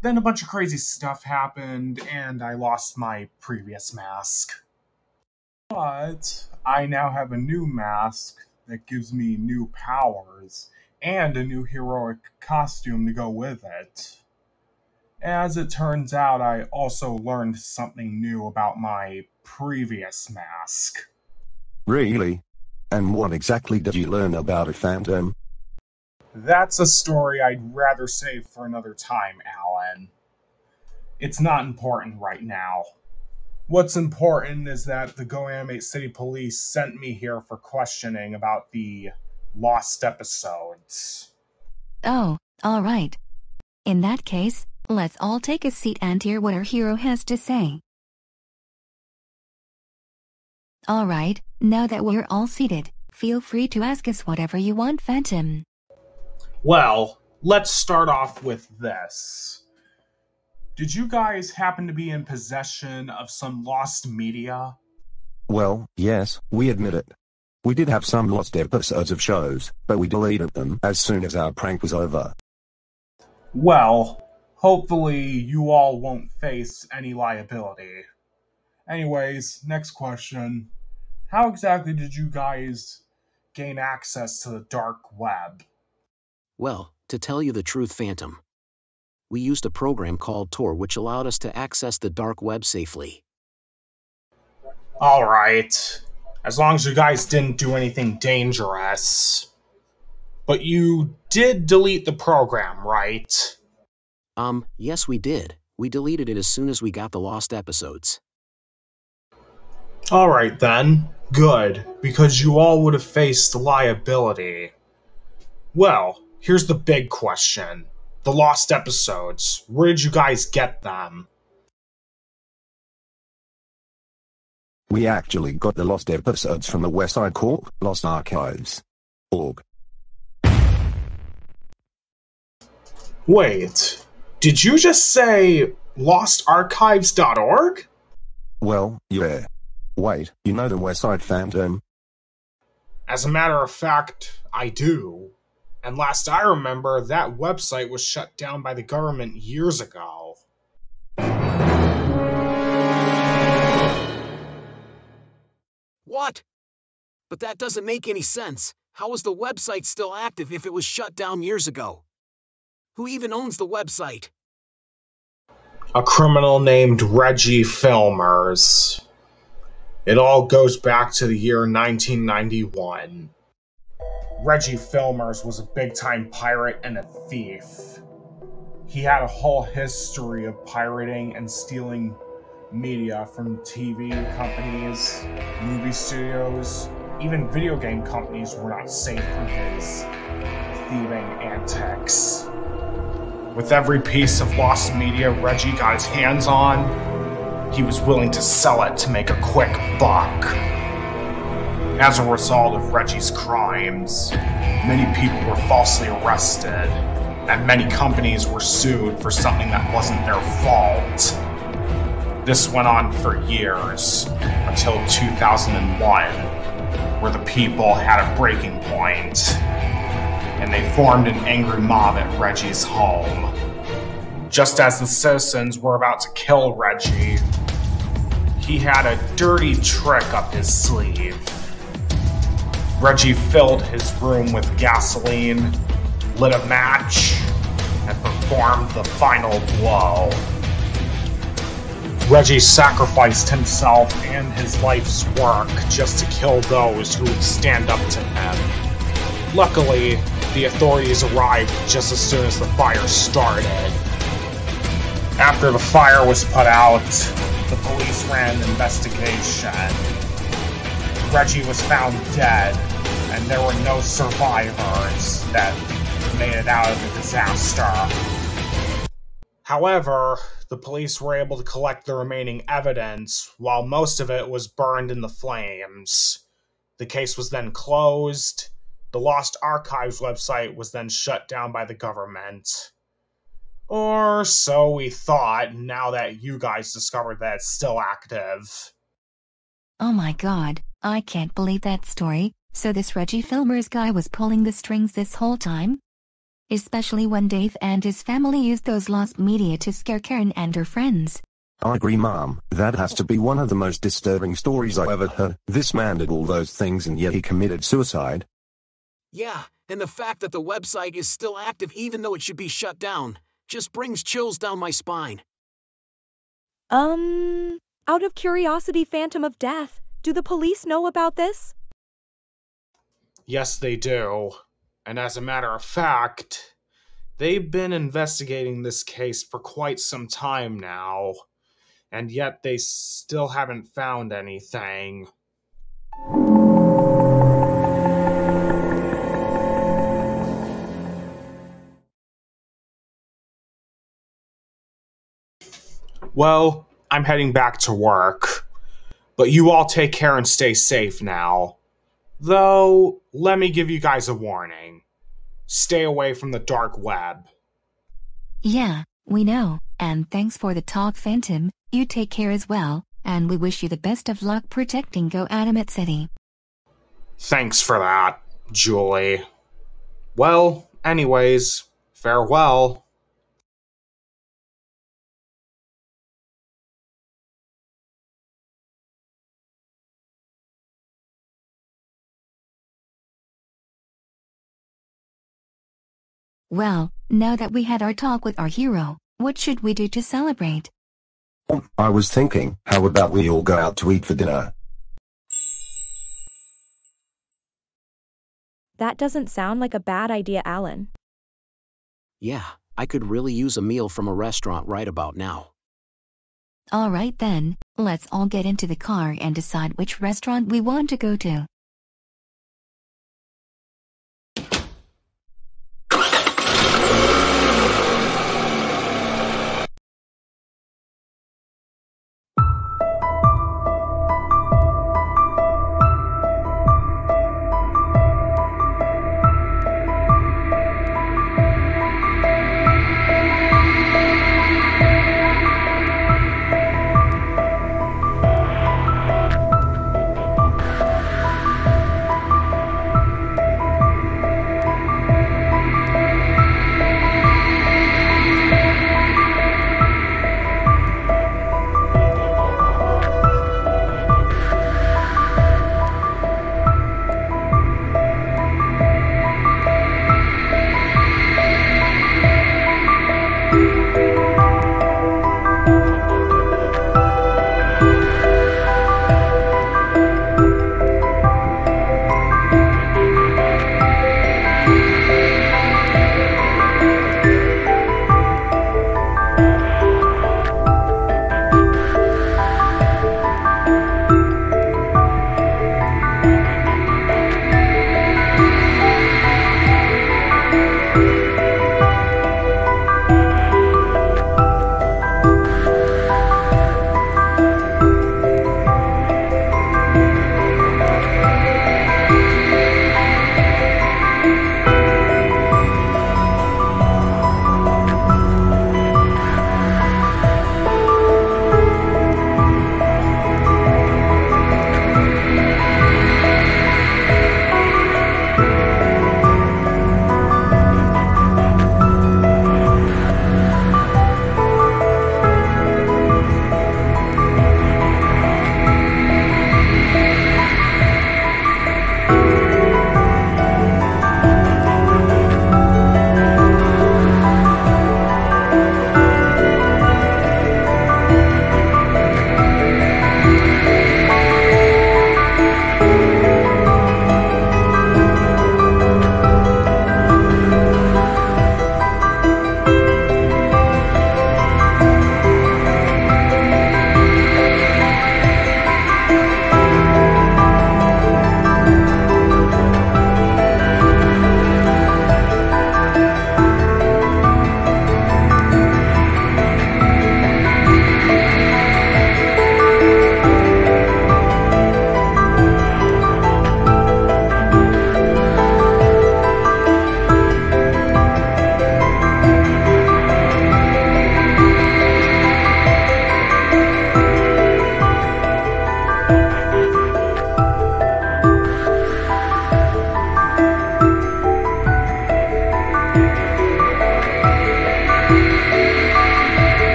Then a bunch of crazy stuff happened, and I lost my previous mask. But I now have a new mask that gives me new powers and a new heroic costume to go with it. As it turns out, I also learned something new about my previous mask. Really? And what exactly did you learn about a phantom? That's a story I'd rather save for another time, Alan. It's not important right now. What's important is that the Go Animate City Police sent me here for questioning about the lost episodes. Oh, all right. In that case, let's all take a seat and hear what our hero has to say. All right, now that we're all seated, feel free to ask us whatever you want, Phantom. Well, let's start off with this. Did you guys happen to be in possession of some lost media? Well, yes, we admit it. We did have some lost episodes of shows, but we deleted them as soon as our prank was over. Well, hopefully you all won't face any liability. Anyways, next question. How exactly did you guys gain access to the dark web? Well, to tell you the truth, Phantom, we used a program called Tor which allowed us to access the dark web safely. Alright. As long as you guys didn't do anything dangerous. But you did delete the program, right? Um, yes, we did. We deleted it as soon as we got the lost episodes. Alright then. Good, because you all would have faced liability. Well, here's the big question. The lost episodes. Where did you guys get them? We actually got the lost episodes from the Westside Corp Lost Archives. Org. Wait, did you just say lostarchives.org? Well, yeah. Wait, you know the Westside Phantom? As a matter of fact, I do. And last I remember, that website was shut down by the government years ago. What? But that doesn't make any sense. How is the website still active if it was shut down years ago? Who even owns the website? A criminal named Reggie Filmers. It all goes back to the year 1991. Reggie Filmers was a big time pirate and a thief. He had a whole history of pirating and stealing media from TV companies, movie studios, even video game companies were not safe from his thieving antics. With every piece of lost media Reggie got his hands on, he was willing to sell it to make a quick buck. As a result of Reggie's crimes, many people were falsely arrested, and many companies were sued for something that wasn't their fault. This went on for years, until 2001, where the people had a breaking point, and they formed an angry mob at Reggie's home. Just as the citizens were about to kill Reggie, he had a dirty trick up his sleeve. Reggie filled his room with gasoline, lit a match, and performed the final blow. Reggie sacrificed himself and his life's work just to kill those who would stand up to him. Luckily, the authorities arrived just as soon as the fire started. After the fire was put out, the police ran an investigation. Reggie was found dead, and there were no survivors that made it out of the disaster. However, the police were able to collect the remaining evidence, while most of it was burned in the flames. The case was then closed. The Lost Archives website was then shut down by the government. Or so we thought, now that you guys discovered that it's still active. Oh my god, I can't believe that story. So this Reggie Filmers guy was pulling the strings this whole time? Especially when Dave and his family used those lost media to scare Karen and her friends. I agree, Mom. That has to be one of the most disturbing stories I ever heard. This man did all those things and yet he committed suicide. Yeah, and the fact that the website is still active even though it should be shut down just brings chills down my spine. Um, out of curiosity, Phantom of Death, do the police know about this? Yes, they do. And as a matter of fact, they've been investigating this case for quite some time now, and yet they still haven't found anything. Well, I'm heading back to work. But you all take care and stay safe now. Though, let me give you guys a warning stay away from the dark web. Yeah, we know. And thanks for the talk, Phantom. You take care as well, and we wish you the best of luck protecting Go City. Thanks for that, Julie. Well, anyways, farewell. Well, now that we had our talk with our hero, what should we do to celebrate? Oh, I was thinking, how about we all go out to eat for dinner? That doesn't sound like a bad idea, Alan. Yeah, I could really use a meal from a restaurant right about now. Alright then, let's all get into the car and decide which restaurant we want to go to.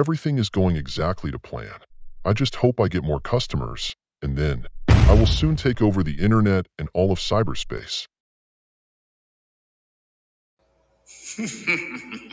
Everything is going exactly to plan. I just hope I get more customers, and then I will soon take over the internet and all of cyberspace.